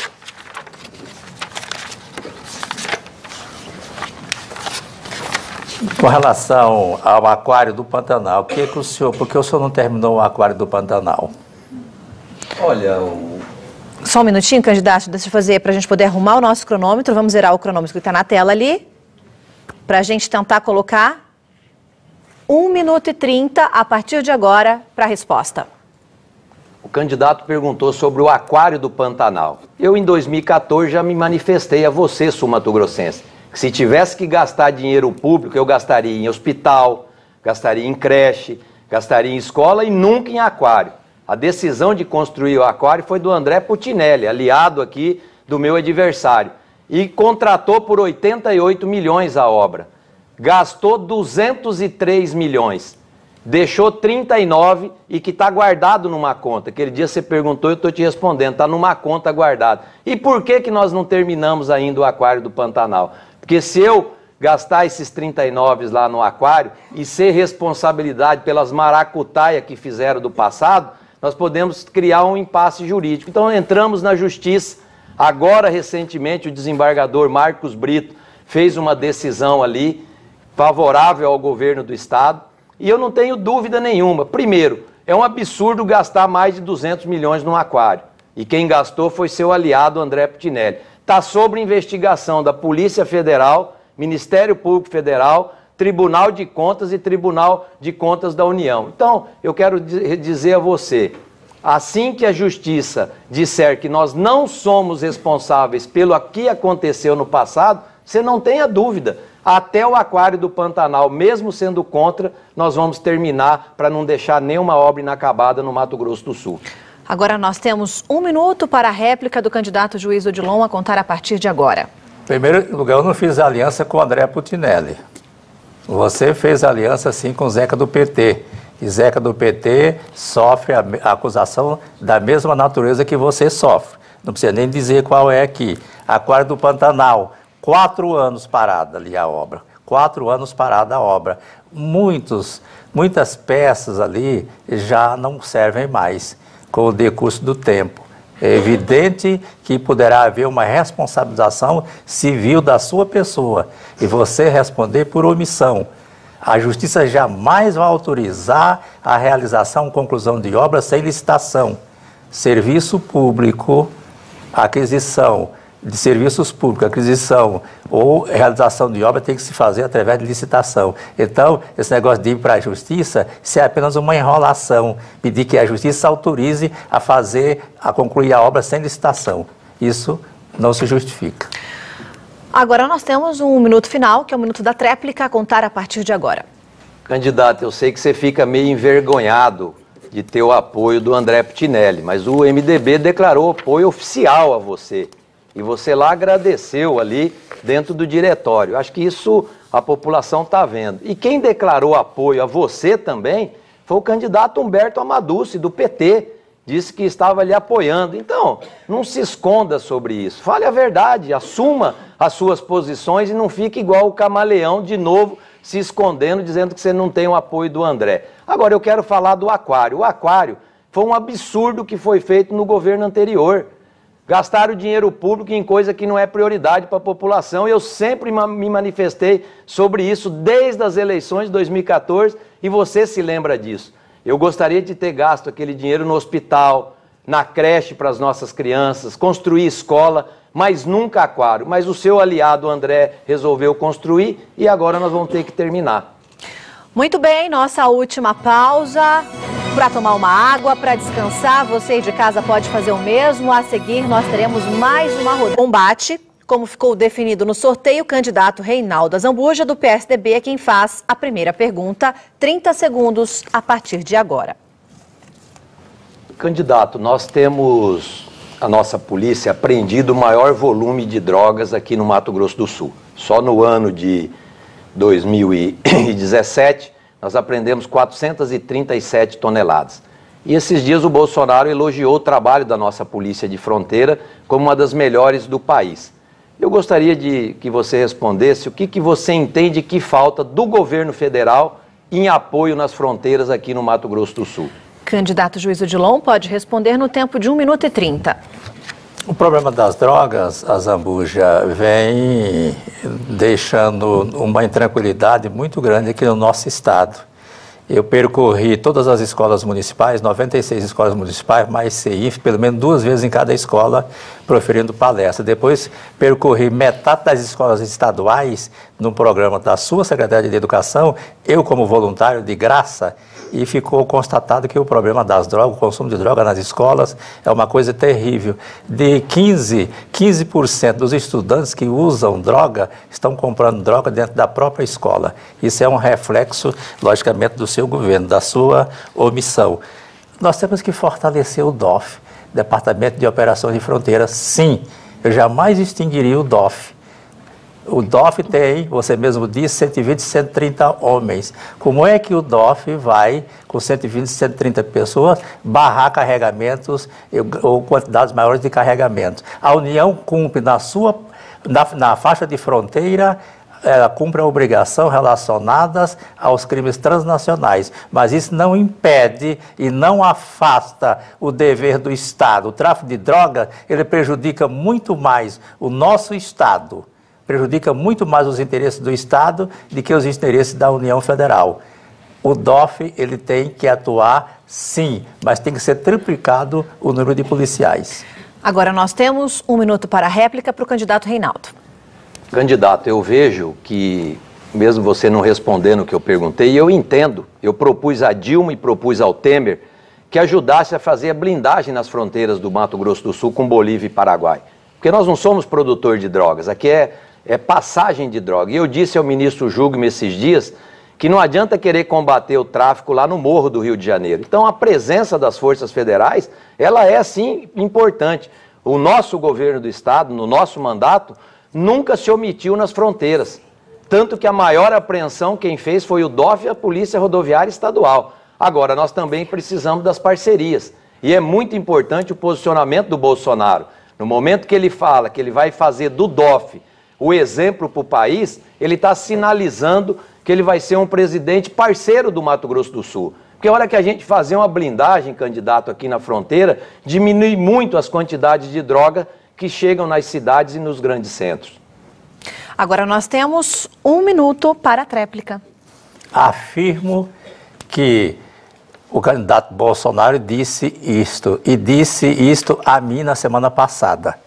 Com relação ao aquário do Pantanal, que, que o senhor, por que o senhor não terminou o aquário do Pantanal? Olha, o... Só um minutinho, candidato, deixa eu fazer para a gente poder arrumar o nosso cronômetro. Vamos zerar o cronômetro que está na tela ali, para a gente tentar colocar 1 minuto e 30 a partir de agora para a resposta. O candidato perguntou sobre o aquário do Pantanal. Eu, em 2014, já me manifestei a você, Sumato Grossense se tivesse que gastar dinheiro público, eu gastaria em hospital, gastaria em creche, gastaria em escola e nunca em aquário. A decisão de construir o aquário foi do André Putinelli, aliado aqui do meu adversário, e contratou por 88 milhões a obra. Gastou 203 milhões. Deixou 39 e que está guardado numa conta. Aquele dia você perguntou, eu estou te respondendo, está numa conta guardada. E por que, que nós não terminamos ainda o aquário do Pantanal? Porque se eu gastar esses 39 lá no aquário e ser responsabilidade pelas maracutaias que fizeram do passado, nós podemos criar um impasse jurídico. Então entramos na justiça. Agora, recentemente, o desembargador Marcos Brito fez uma decisão ali favorável ao governo do estado. E eu não tenho dúvida nenhuma. Primeiro, é um absurdo gastar mais de 200 milhões num aquário. E quem gastou foi seu aliado André Putinelli. Está sob investigação da Polícia Federal, Ministério Público Federal, Tribunal de Contas e Tribunal de Contas da União. Então, eu quero dizer a você, assim que a justiça disser que nós não somos responsáveis pelo que aconteceu no passado, você não tenha dúvida, até o aquário do Pantanal, mesmo sendo contra, nós vamos terminar para não deixar nenhuma obra inacabada no Mato Grosso do Sul. Agora nós temos um minuto para a réplica do candidato juiz Odilon a contar a partir de agora. Em primeiro lugar, eu não fiz aliança com o André Putinelli. Você fez aliança sim com o Zeca do PT. E Zeca do PT sofre a, acusação da mesma natureza que você sofre. Não precisa nem dizer qual é aqui. Aquário do Pantanal, quatro anos parada ali a obra. Quatro anos parada a obra. Muitos, muitas peças ali já não servem mais com o decurso do tempo. É evidente que poderá haver uma responsabilização civil da sua pessoa e você responder por omissão. A justiça jamais vai autorizar a realização, conclusão de obra sem licitação. Serviço público, aquisição de serviços públicos, aquisição ou realização de obra tem que se fazer através de licitação. Então, esse negócio de ir para a justiça, isso é apenas uma enrolação, pedir que a justiça autorize a fazer, a concluir a obra sem licitação. Isso não se justifica. Agora nós temos um minuto final, que é o minuto da tréplica, a contar a partir de agora. Candidato, eu sei que você fica meio envergonhado de ter o apoio do André Putinelli, mas o MDB declarou apoio oficial a você. E você lá agradeceu ali dentro do diretório. Acho que isso a população está vendo. E quem declarou apoio a você também foi o candidato Humberto Amaduce, do PT. Disse que estava ali apoiando. Então, não se esconda sobre isso. Fale a verdade, assuma as suas posições e não fique igual o camaleão de novo se escondendo, dizendo que você não tem o apoio do André. Agora, eu quero falar do aquário. O aquário foi um absurdo que foi feito no governo anterior. Gastaram dinheiro público em coisa que não é prioridade para a população. E eu sempre me manifestei sobre isso desde as eleições de 2014 e você se lembra disso. Eu gostaria de ter gasto aquele dinheiro no hospital, na creche para as nossas crianças, construir escola, mas nunca aquário. Mas o seu aliado André resolveu construir e agora nós vamos ter que terminar. Muito bem, nossa última pausa para tomar uma água, para descansar. Você de casa pode fazer o mesmo. A seguir, nós teremos mais uma rodada. Combate, como ficou definido no sorteio, o candidato Reinaldo Azambuja, do PSDB, é quem faz a primeira pergunta. 30 segundos a partir de agora. Candidato, nós temos a nossa polícia apreendido o maior volume de drogas aqui no Mato Grosso do Sul. Só no ano de 2017 nós apreendemos 437 toneladas. E esses dias o Bolsonaro elogiou o trabalho da nossa polícia de fronteira como uma das melhores do país. Eu gostaria de que você respondesse o que, que você entende que falta do governo federal em apoio nas fronteiras aqui no Mato Grosso do Sul. Candidato Juiz Odilon pode responder no tempo de 1 minuto e 30. O problema das drogas, a Zambuja, vem deixando uma intranquilidade muito grande aqui no nosso estado. Eu percorri todas as escolas municipais, 96 escolas municipais, mais CIF, pelo menos duas vezes em cada escola, proferindo palestra. Depois percorri metade das escolas estaduais no programa da sua Secretaria de Educação, eu como voluntário de graça, e ficou constatado que o problema das drogas, o consumo de droga nas escolas é uma coisa terrível. De 15, 15% dos estudantes que usam droga estão comprando droga dentro da própria escola. Isso é um reflexo, logicamente, do seu governo, da sua omissão. Nós temos que fortalecer o DOF, Departamento de Operações de Fronteira, sim. Eu jamais extinguiria o DOF o DOF tem, você mesmo disse, 120, 130 homens. Como é que o DOF vai, com 120, 130 pessoas, barrar carregamentos ou quantidades maiores de carregamentos? A União cumpre na sua, na, na faixa de fronteira, ela cumpre a obrigação relacionadas aos crimes transnacionais, mas isso não impede e não afasta o dever do Estado. O tráfico de droga, ele prejudica muito mais o nosso Estado, prejudica muito mais os interesses do Estado do que os interesses da União Federal. O DOF, ele tem que atuar sim, mas tem que ser triplicado o número de policiais. Agora nós temos um minuto para a réplica para o candidato Reinaldo. Candidato, eu vejo que, mesmo você não respondendo o que eu perguntei, eu entendo, eu propus a Dilma e propus ao Temer que ajudasse a fazer a blindagem nas fronteiras do Mato Grosso do Sul com Bolívia e Paraguai. Porque nós não somos produtor de drogas, aqui é, é passagem de droga. E eu disse ao ministro Jugme esses dias que não adianta querer combater o tráfico lá no morro do Rio de Janeiro. Então a presença das forças federais, ela é sim importante. O nosso governo do estado, no nosso mandato, nunca se omitiu nas fronteiras. Tanto que a maior apreensão quem fez foi o DOF e a Polícia Rodoviária Estadual. Agora, nós também precisamos das parcerias. E é muito importante o posicionamento do Bolsonaro. No momento que ele fala que ele vai fazer do DOF o exemplo para o país, ele está sinalizando que ele vai ser um presidente parceiro do Mato Grosso do Sul. Porque a hora que a gente fazer uma blindagem, candidato, aqui na fronteira, diminui muito as quantidades de droga que chegam nas cidades e nos grandes centros. Agora nós temos um minuto para a tréplica. Afirmo que o candidato Bolsonaro disse isto, e disse isto a mim na semana passada.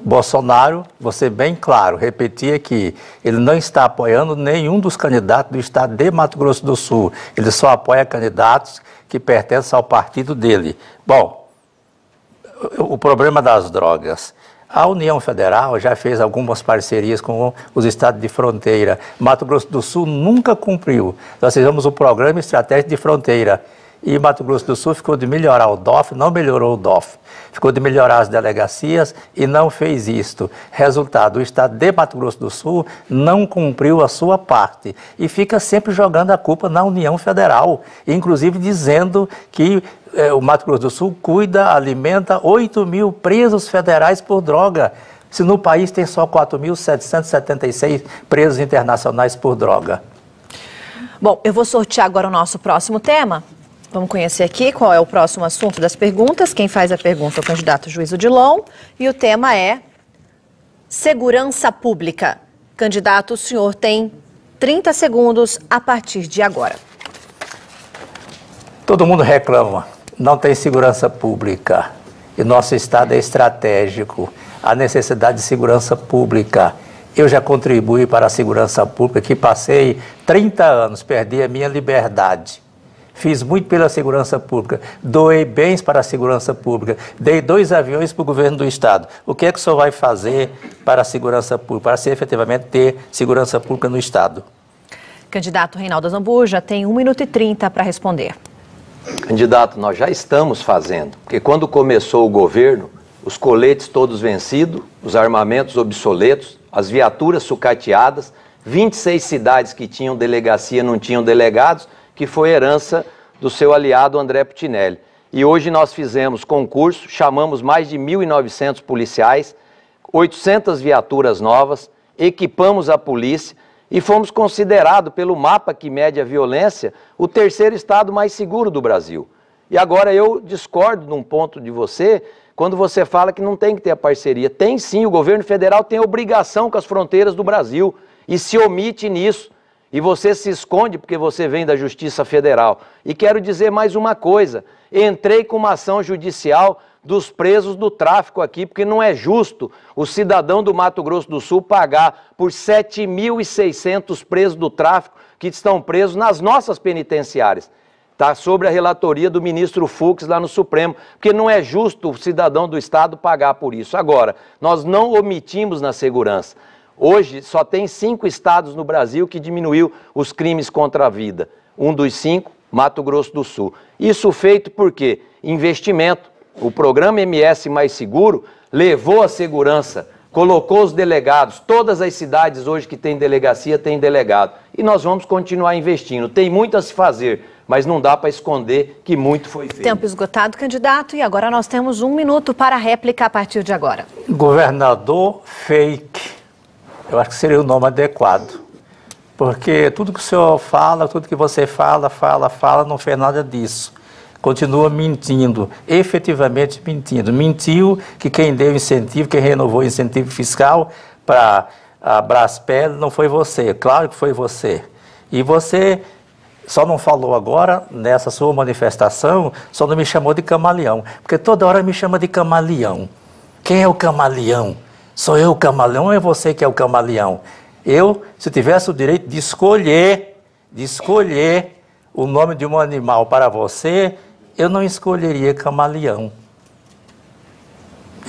Bolsonaro, você bem claro, repetia que ele não está apoiando nenhum dos candidatos do estado de Mato Grosso do Sul. Ele só apoia candidatos que pertencem ao partido dele. Bom, o problema das drogas. A União Federal já fez algumas parcerias com os estados de fronteira. Mato Grosso do Sul nunca cumpriu. Nós fizemos o programa estratégico de fronteira. E Mato Grosso do Sul ficou de melhorar o DOF, não melhorou o DOF. Ficou de melhorar as delegacias e não fez isto. Resultado, o Estado de Mato Grosso do Sul não cumpriu a sua parte e fica sempre jogando a culpa na União Federal, inclusive dizendo que é, o Mato Grosso do Sul cuida, alimenta 8 mil presos federais por droga. Se no país tem só 4.776 presos internacionais por droga. Bom, eu vou sortear agora o nosso próximo tema. Vamos conhecer aqui qual é o próximo assunto das perguntas. Quem faz a pergunta é o candidato Juízo Dilon. E o tema é segurança pública. Candidato, o senhor tem 30 segundos a partir de agora. Todo mundo reclama não tem segurança pública e nosso Estado é estratégico. A necessidade de segurança pública. Eu já contribuí para a segurança pública, que passei 30 anos, perdi a minha liberdade. Fiz muito pela segurança pública, doei bens para a segurança pública, dei dois aviões para o governo do Estado. O que é que o senhor vai fazer para a segurança pública, para se efetivamente ter segurança pública no Estado? Candidato Reinaldo Zambuja tem 1 minuto e 30 para responder. Candidato, nós já estamos fazendo, porque quando começou o governo, os coletes todos vencidos, os armamentos obsoletos, as viaturas sucateadas, 26 cidades que tinham delegacia não tinham delegados, que foi herança do seu aliado André Putinelli. E hoje nós fizemos concurso, chamamos mais de 1.900 policiais, 800 viaturas novas, equipamos a polícia e fomos considerados pelo mapa que mede a violência o terceiro estado mais seguro do Brasil. E agora eu discordo num ponto de você, quando você fala que não tem que ter a parceria. Tem sim, o governo federal tem obrigação com as fronteiras do Brasil e se omite nisso. E você se esconde porque você vem da Justiça Federal. E quero dizer mais uma coisa: entrei com uma ação judicial dos presos do tráfico aqui, porque não é justo o cidadão do Mato Grosso do Sul pagar por 7.600 presos do tráfico que estão presos nas nossas penitenciárias. Está sobre a relatoria do ministro Fux lá no Supremo, porque não é justo o cidadão do Estado pagar por isso. Agora, nós não omitimos na segurança. Hoje só tem cinco estados no Brasil que diminuiu os crimes contra a vida. Um dos cinco, Mato Grosso do Sul. Isso feito por quê? Investimento o programa MS Mais Seguro levou a segurança, colocou os delegados, todas as cidades hoje que têm delegacia têm delegado. E nós vamos continuar investindo. Tem muito a se fazer, mas não dá para esconder que muito foi feito. Tempo esgotado, candidato, e agora nós temos um minuto para a réplica a partir de agora. Governador fake. Eu acho que seria o nome adequado. Porque tudo que o senhor fala, tudo que você fala, fala, fala, não fez nada disso. Continua mentindo, efetivamente mentindo. Mentiu que quem deu incentivo, quem renovou o incentivo fiscal para a Braspel não foi você. Claro que foi você. E você só não falou agora, nessa sua manifestação, só não me chamou de camaleão. Porque toda hora me chama de camaleão. Quem é o camaleão? Sou eu o camaleão ou é você que é o camaleão? Eu, se tivesse o direito de escolher, de escolher o nome de um animal para você, eu não escolheria camaleão.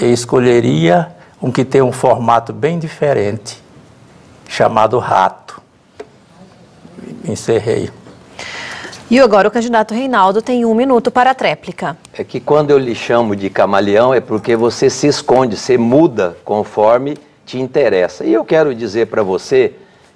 Eu escolheria um que tem um formato bem diferente, chamado rato. Encerrei. E agora o candidato Reinaldo tem um minuto para a tréplica. É que quando eu lhe chamo de camaleão é porque você se esconde, você muda conforme te interessa. E eu quero dizer para você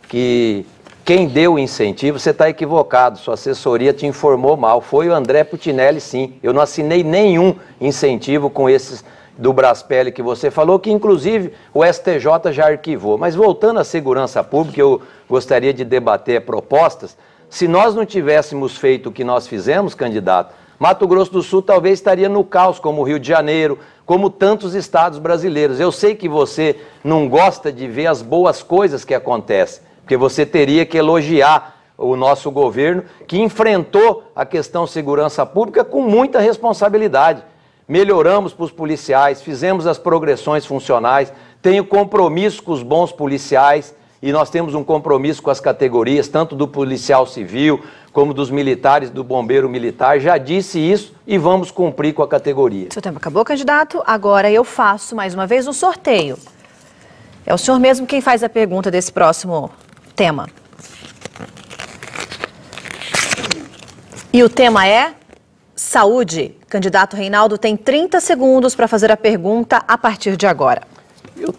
que quem deu o incentivo, você está equivocado, sua assessoria te informou mal. Foi o André Putinelli, sim. Eu não assinei nenhum incentivo com esses do Braspel que você falou, que inclusive o STJ já arquivou. Mas voltando à segurança pública, eu gostaria de debater propostas. Se nós não tivéssemos feito o que nós fizemos, candidato, Mato Grosso do Sul talvez estaria no caos, como o Rio de Janeiro, como tantos estados brasileiros. Eu sei que você não gosta de ver as boas coisas que acontecem, porque você teria que elogiar o nosso governo, que enfrentou a questão segurança pública com muita responsabilidade. Melhoramos para os policiais, fizemos as progressões funcionais, tenho compromisso com os bons policiais e nós temos um compromisso com as categorias, tanto do policial civil como dos militares, do bombeiro militar. Já disse isso e vamos cumprir com a categoria. Seu tempo acabou, candidato. Agora eu faço mais uma vez o sorteio. É o senhor mesmo quem faz a pergunta desse próximo tema. E o tema é saúde. Candidato Reinaldo tem 30 segundos para fazer a pergunta a partir de agora. Eu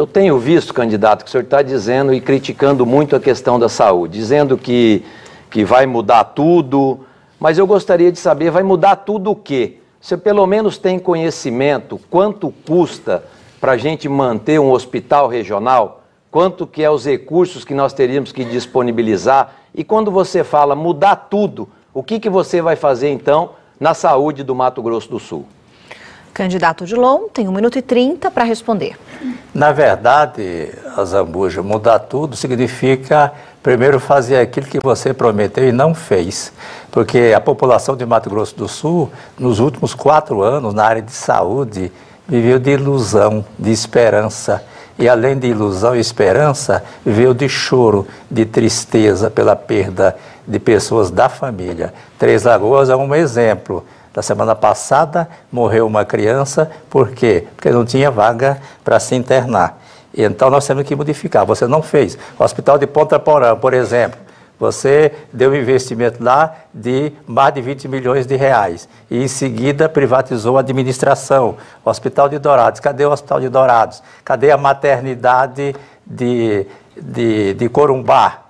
eu tenho visto, candidato, que o senhor está dizendo e criticando muito a questão da saúde, dizendo que, que vai mudar tudo, mas eu gostaria de saber, vai mudar tudo o quê? Você pelo menos tem conhecimento quanto custa para a gente manter um hospital regional? Quanto que é os recursos que nós teríamos que disponibilizar? E quando você fala mudar tudo, o que, que você vai fazer então na saúde do Mato Grosso do Sul? Candidato Dilon tem 1 minuto e 30 para responder. Na verdade, Azambuja, mudar tudo significa primeiro fazer aquilo que você prometeu e não fez. Porque a população de Mato Grosso do Sul, nos últimos quatro anos, na área de saúde, viveu de ilusão, de esperança. E além de ilusão e esperança, viveu de choro, de tristeza pela perda de pessoas da família. Três Lagoas é um exemplo da semana passada morreu uma criança, por quê? Porque não tinha vaga para se internar. Então nós temos que modificar. Você não fez. O Hospital de Ponta Porã, por exemplo, você deu um investimento lá de mais de 20 milhões de reais e em seguida privatizou a administração. O Hospital de Dourados, cadê o Hospital de Dourados? Cadê a maternidade de, de, de Corumbá?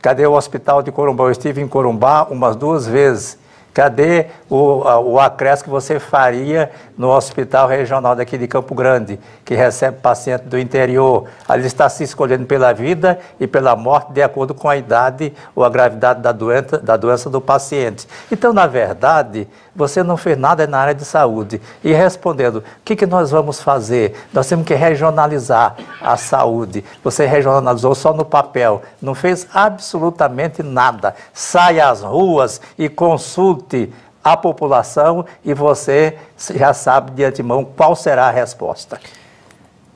Cadê o Hospital de Corumbá? Eu estive em Corumbá umas duas vezes Cadê o, o acréscimo que você faria no hospital regional daqui de Campo Grande, que recebe paciente do interior? Ali está se escolhendo pela vida e pela morte de acordo com a idade ou a gravidade da doença, da doença do paciente. Então, na verdade, você não fez nada na área de saúde. E respondendo, o que, que nós vamos fazer? Nós temos que regionalizar a saúde. Você regionalizou só no papel, não fez absolutamente nada. Saia às ruas e consulte a população e você já sabe de antemão qual será a resposta.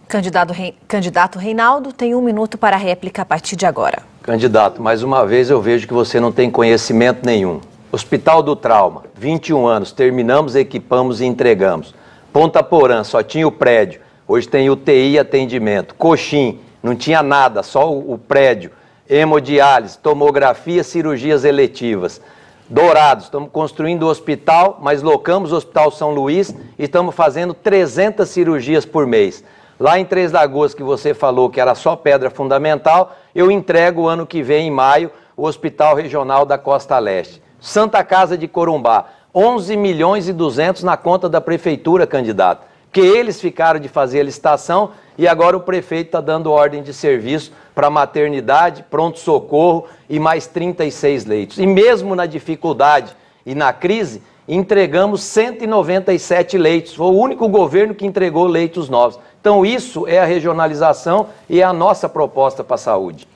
Candidato, candidato Reinaldo tem um minuto para a réplica a partir de agora. Candidato, mais uma vez eu vejo que você não tem conhecimento nenhum. Hospital do Trauma, 21 anos, terminamos, equipamos e entregamos. Ponta Porã, só tinha o prédio, hoje tem UTI e atendimento. Coxim, não tinha nada, só o, o prédio. Hemodiálise, tomografia, cirurgias eletivas. Dourados, estamos construindo o hospital, mas locamos o Hospital São Luís e estamos fazendo 300 cirurgias por mês. Lá em Três Lagoas, que você falou que era só pedra fundamental, eu entrego ano que vem, em maio, o Hospital Regional da Costa Leste. Santa Casa de Corumbá, 11 milhões e 200 na conta da prefeitura, candidato. Porque eles ficaram de fazer a licitação e agora o prefeito está dando ordem de serviço para maternidade, pronto-socorro e mais 36 leitos. E mesmo na dificuldade e na crise, entregamos 197 leitos. Foi o único governo que entregou leitos novos. Então, isso é a regionalização e é a nossa proposta para a saúde.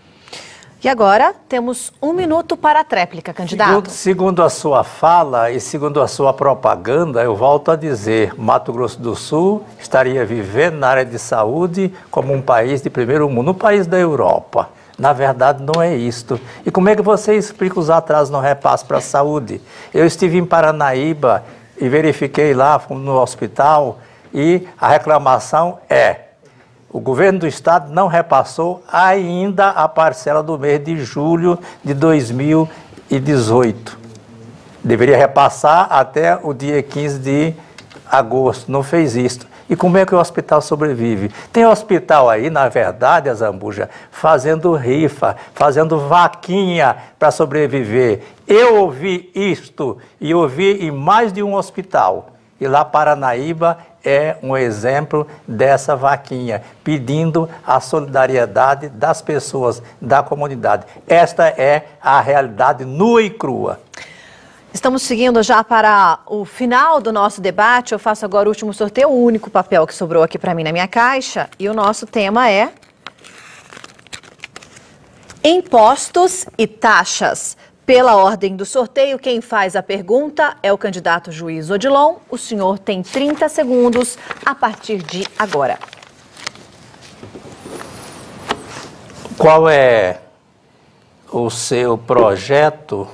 E agora temos um minuto para a tréplica, candidato. Segundo, segundo, a sua fala e segundo a sua propaganda, eu volto a dizer: Mato Grosso do Sul estaria vivendo na área de saúde como um país de primeiro mundo, um país da Europa. Na verdade, não é isto. E como é que você explica os atrasos no repasse para a saúde? Eu estive em Paranaíba e verifiquei lá no hospital e a reclamação é o governo do estado não repassou ainda a parcela do mês de julho de 2018. Deveria repassar até o dia 15 de agosto. Não fez isso. E como é que o hospital sobrevive? Tem hospital aí, na verdade, Azambuja, fazendo rifa, fazendo vaquinha para sobreviver. Eu ouvi isto e ouvi em mais de um hospital. E lá Paranaíba é um exemplo dessa vaquinha, pedindo a solidariedade das pessoas, da comunidade. Esta é a realidade nua e crua. Estamos seguindo já para o final do nosso debate. Eu faço agora o último sorteio, o único papel que sobrou aqui para mim na minha caixa. E o nosso tema é Impostos e taxas. Pela ordem do sorteio, quem faz a pergunta é o candidato juiz Odilon. O senhor tem 30 segundos a partir de agora. Qual é o seu projeto,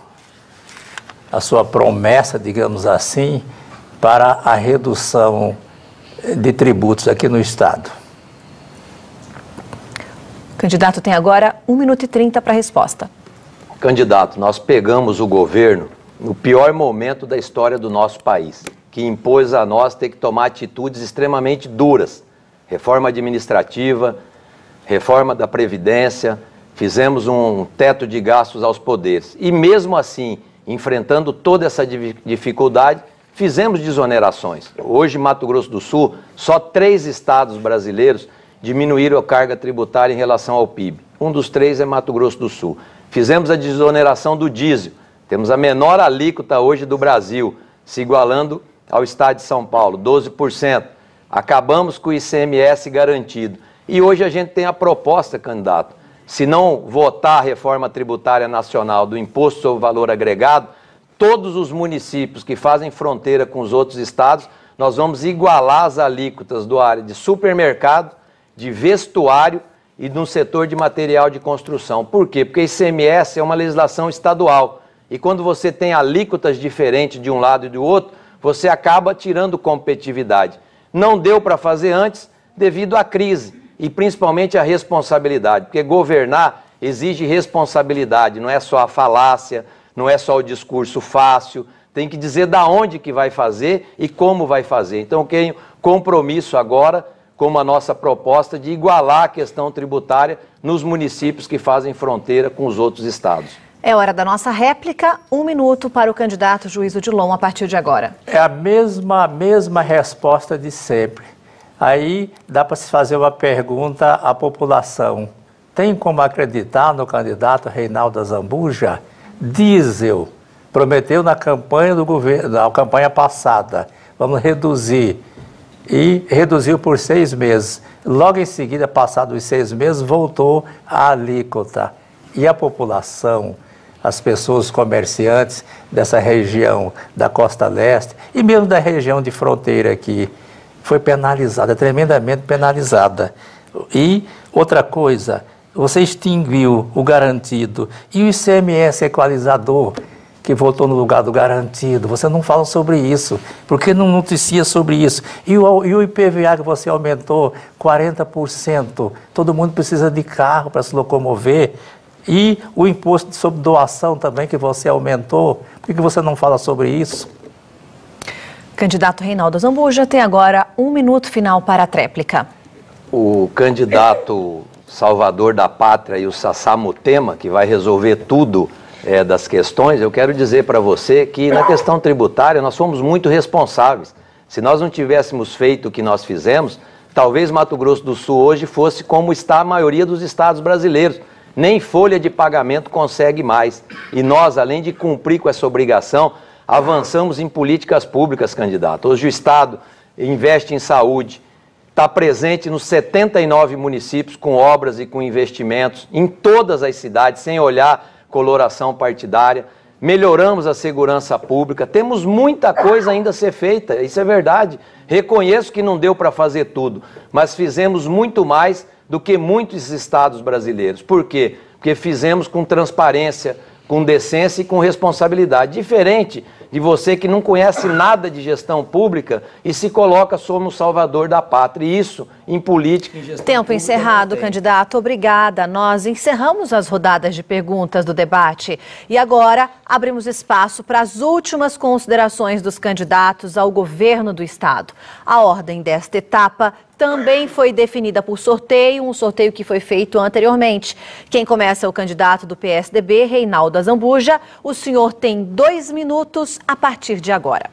a sua promessa, digamos assim, para a redução de tributos aqui no Estado? O candidato tem agora 1 minuto e 30 para a resposta. Candidato, nós pegamos o governo no pior momento da história do nosso país, que impôs a nós ter que tomar atitudes extremamente duras. Reforma administrativa, reforma da Previdência, fizemos um teto de gastos aos poderes. E mesmo assim, enfrentando toda essa dificuldade, fizemos desonerações. Hoje, Mato Grosso do Sul, só três estados brasileiros diminuíram a carga tributária em relação ao PIB. Um dos três é Mato Grosso do Sul. Fizemos a desoneração do diesel. Temos a menor alíquota hoje do Brasil, se igualando ao estado de São Paulo, 12%. Acabamos com o ICMS garantido. E hoje a gente tem a proposta, candidato. Se não votar a reforma tributária nacional do imposto sobre valor agregado, todos os municípios que fazem fronteira com os outros estados, nós vamos igualar as alíquotas do área de supermercado, de vestuário e no setor de material de construção. Por quê? Porque ICMS é uma legislação estadual. E quando você tem alíquotas diferentes de um lado e do outro, você acaba tirando competitividade. Não deu para fazer antes devido à crise e principalmente à responsabilidade, porque governar exige responsabilidade, não é só a falácia, não é só o discurso fácil, tem que dizer da onde que vai fazer e como vai fazer. Então, eu tenho compromisso agora como a nossa proposta de igualar a questão tributária nos municípios que fazem fronteira com os outros estados. É hora da nossa réplica. Um minuto para o candidato juízo de Lom a partir de agora. É a mesma, mesma resposta de sempre. Aí dá para se fazer uma pergunta à população. Tem como acreditar no candidato Reinaldo Zambuja? Diesel. Prometeu na campanha do governo, na campanha passada. Vamos reduzir e reduziu por seis meses. Logo em seguida, passados os seis meses, voltou a alíquota. E a população, as pessoas comerciantes dessa região da costa leste e mesmo da região de fronteira aqui, foi penalizada, tremendamente penalizada. E outra coisa, você extinguiu o garantido e o ICMS equalizador que votou no lugar do garantido. Você não fala sobre isso. Por que não noticia sobre isso? E o, e o IPVA que você aumentou 40%. Todo mundo precisa de carro para se locomover. E o imposto sobre doação também que você aumentou. Por que você não fala sobre isso? Candidato Reinaldo Zambuja tem agora um minuto final para a tréplica. O candidato salvador da pátria e o Sassamutema, que vai resolver tudo é, das questões, eu quero dizer para você que na questão tributária nós fomos muito responsáveis. Se nós não tivéssemos feito o que nós fizemos, talvez Mato Grosso do Sul hoje fosse como está a maioria dos estados brasileiros. Nem folha de pagamento consegue mais. E nós, além de cumprir com essa obrigação, avançamos em políticas públicas, candidato. Hoje o Estado investe em saúde, está presente nos 79 municípios com obras e com investimentos em todas as cidades, sem olhar coloração partidária. Melhoramos a segurança pública, temos muita coisa ainda a ser feita, isso é verdade. Reconheço que não deu para fazer tudo, mas fizemos muito mais do que muitos estados brasileiros. Por quê? Porque fizemos com transparência, com decência e com responsabilidade. Diferente de você que não conhece nada de gestão pública e se coloca como salvador da pátria. E isso, em política, em gestão Tempo encerrado, candidato. Obrigada. Nós encerramos as rodadas de perguntas do debate e agora abrimos espaço para as últimas considerações dos candidatos ao governo do Estado. A ordem desta etapa também foi definida por sorteio, um sorteio que foi feito anteriormente. Quem começa é o candidato do PSDB, Reinaldo Azambuja. O senhor tem dois minutos a partir de agora.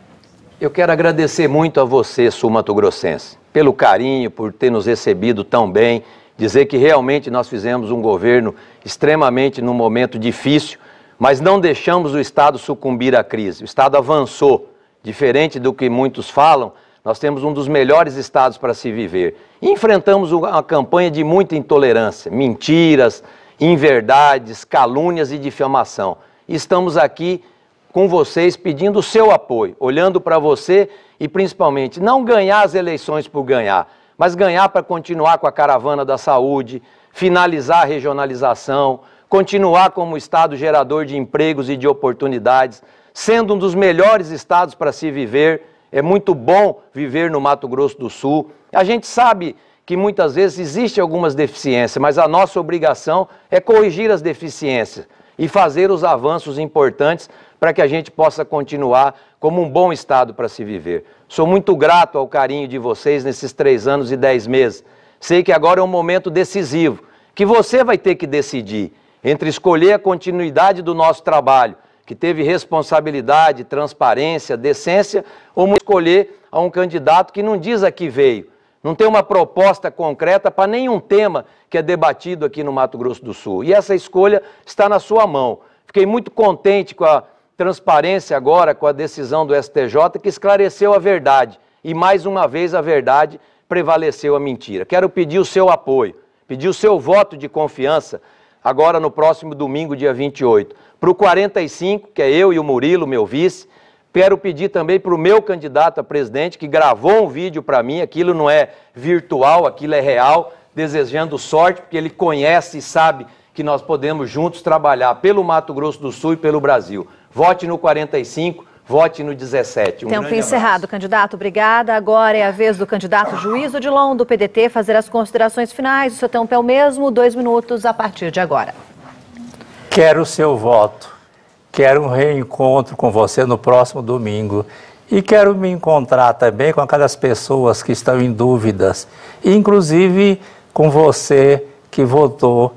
Eu quero agradecer muito a você, Sul Mato Grossense, pelo carinho, por ter nos recebido tão bem, dizer que realmente nós fizemos um governo extremamente num momento difícil, mas não deixamos o Estado sucumbir à crise. O Estado avançou, diferente do que muitos falam, nós temos um dos melhores estados para se viver. enfrentamos uma campanha de muita intolerância, mentiras, inverdades, calúnias e difamação. Estamos aqui com vocês pedindo o seu apoio, olhando para você e principalmente não ganhar as eleições por ganhar, mas ganhar para continuar com a caravana da saúde, finalizar a regionalização, continuar como estado gerador de empregos e de oportunidades, sendo um dos melhores estados para se viver. É muito bom viver no Mato Grosso do Sul. A gente sabe que muitas vezes existem algumas deficiências, mas a nossa obrigação é corrigir as deficiências e fazer os avanços importantes para que a gente possa continuar como um bom estado para se viver. Sou muito grato ao carinho de vocês nesses três anos e dez meses. Sei que agora é um momento decisivo, que você vai ter que decidir entre escolher a continuidade do nosso trabalho, que teve responsabilidade, transparência, decência, ou escolher a um candidato que não diz a que veio, não tem uma proposta concreta para nenhum tema que é debatido aqui no Mato Grosso do Sul. E essa escolha está na sua mão. Fiquei muito contente com a transparência agora com a decisão do STJ que esclareceu a verdade e mais uma vez a verdade prevaleceu a mentira. Quero pedir o seu apoio, pedir o seu voto de confiança agora no próximo domingo, dia 28. Para o 45, que é eu e o Murilo, meu vice, quero pedir também para o meu candidato a presidente, que gravou um vídeo para mim, aquilo não é virtual, aquilo é real, desejando sorte, porque ele conhece e sabe que nós podemos juntos trabalhar pelo Mato Grosso do Sul e pelo Brasil. Vote no 45, vote no 17. Um Tempo encerrado, abraço. candidato. Obrigada. Agora é a vez do candidato Juiz Odilon, do PDT, fazer as considerações finais. O seu tempo é o mesmo, dois minutos a partir de agora. Quero o seu voto. Quero um reencontro com você no próximo domingo. E quero me encontrar também com aquelas pessoas que estão em dúvidas, inclusive com você que votou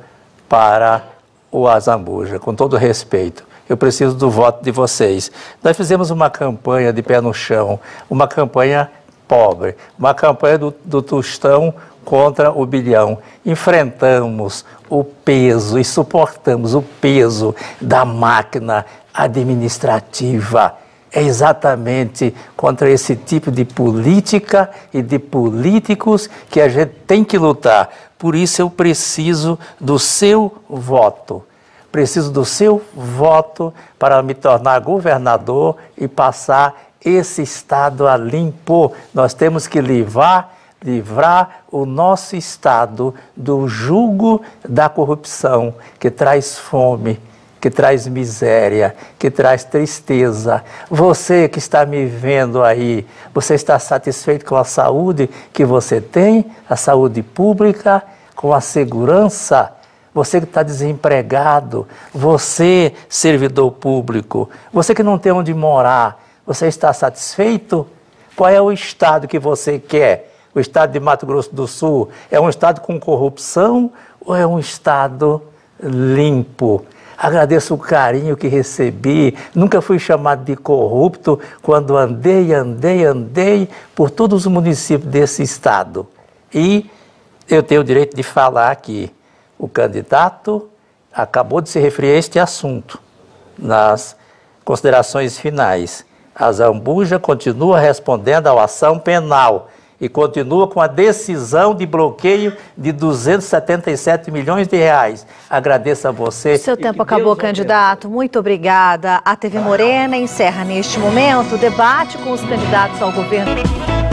para o Azambuja, com todo respeito eu preciso do voto de vocês. Nós fizemos uma campanha de pé no chão, uma campanha pobre, uma campanha do, do tostão contra o bilhão. Enfrentamos o peso e suportamos o peso da máquina administrativa. É exatamente contra esse tipo de política e de políticos que a gente tem que lutar. Por isso eu preciso do seu voto preciso do seu voto para me tornar governador e passar esse estado a limpo. Nós temos que livrar, livrar o nosso estado do jugo da corrupção que traz fome, que traz miséria, que traz tristeza. Você que está me vendo aí, você está satisfeito com a saúde que você tem, a saúde pública, com a segurança você que está desempregado, você, servidor público, você que não tem onde morar, você está satisfeito? Qual é o estado que você quer? O estado de Mato Grosso do Sul é um estado com corrupção ou é um estado limpo? Agradeço o carinho que recebi. Nunca fui chamado de corrupto quando andei, andei, andei por todos os municípios desse estado. E eu tenho o direito de falar que o candidato acabou de se referir a este assunto nas considerações finais. A Zambuja continua respondendo à ação penal e continua com a decisão de bloqueio de 277 milhões de reais. Agradeço a você. Seu tempo acabou, candidato. Muito obrigada. A TV Morena encerra neste momento o debate com os candidatos ao governo.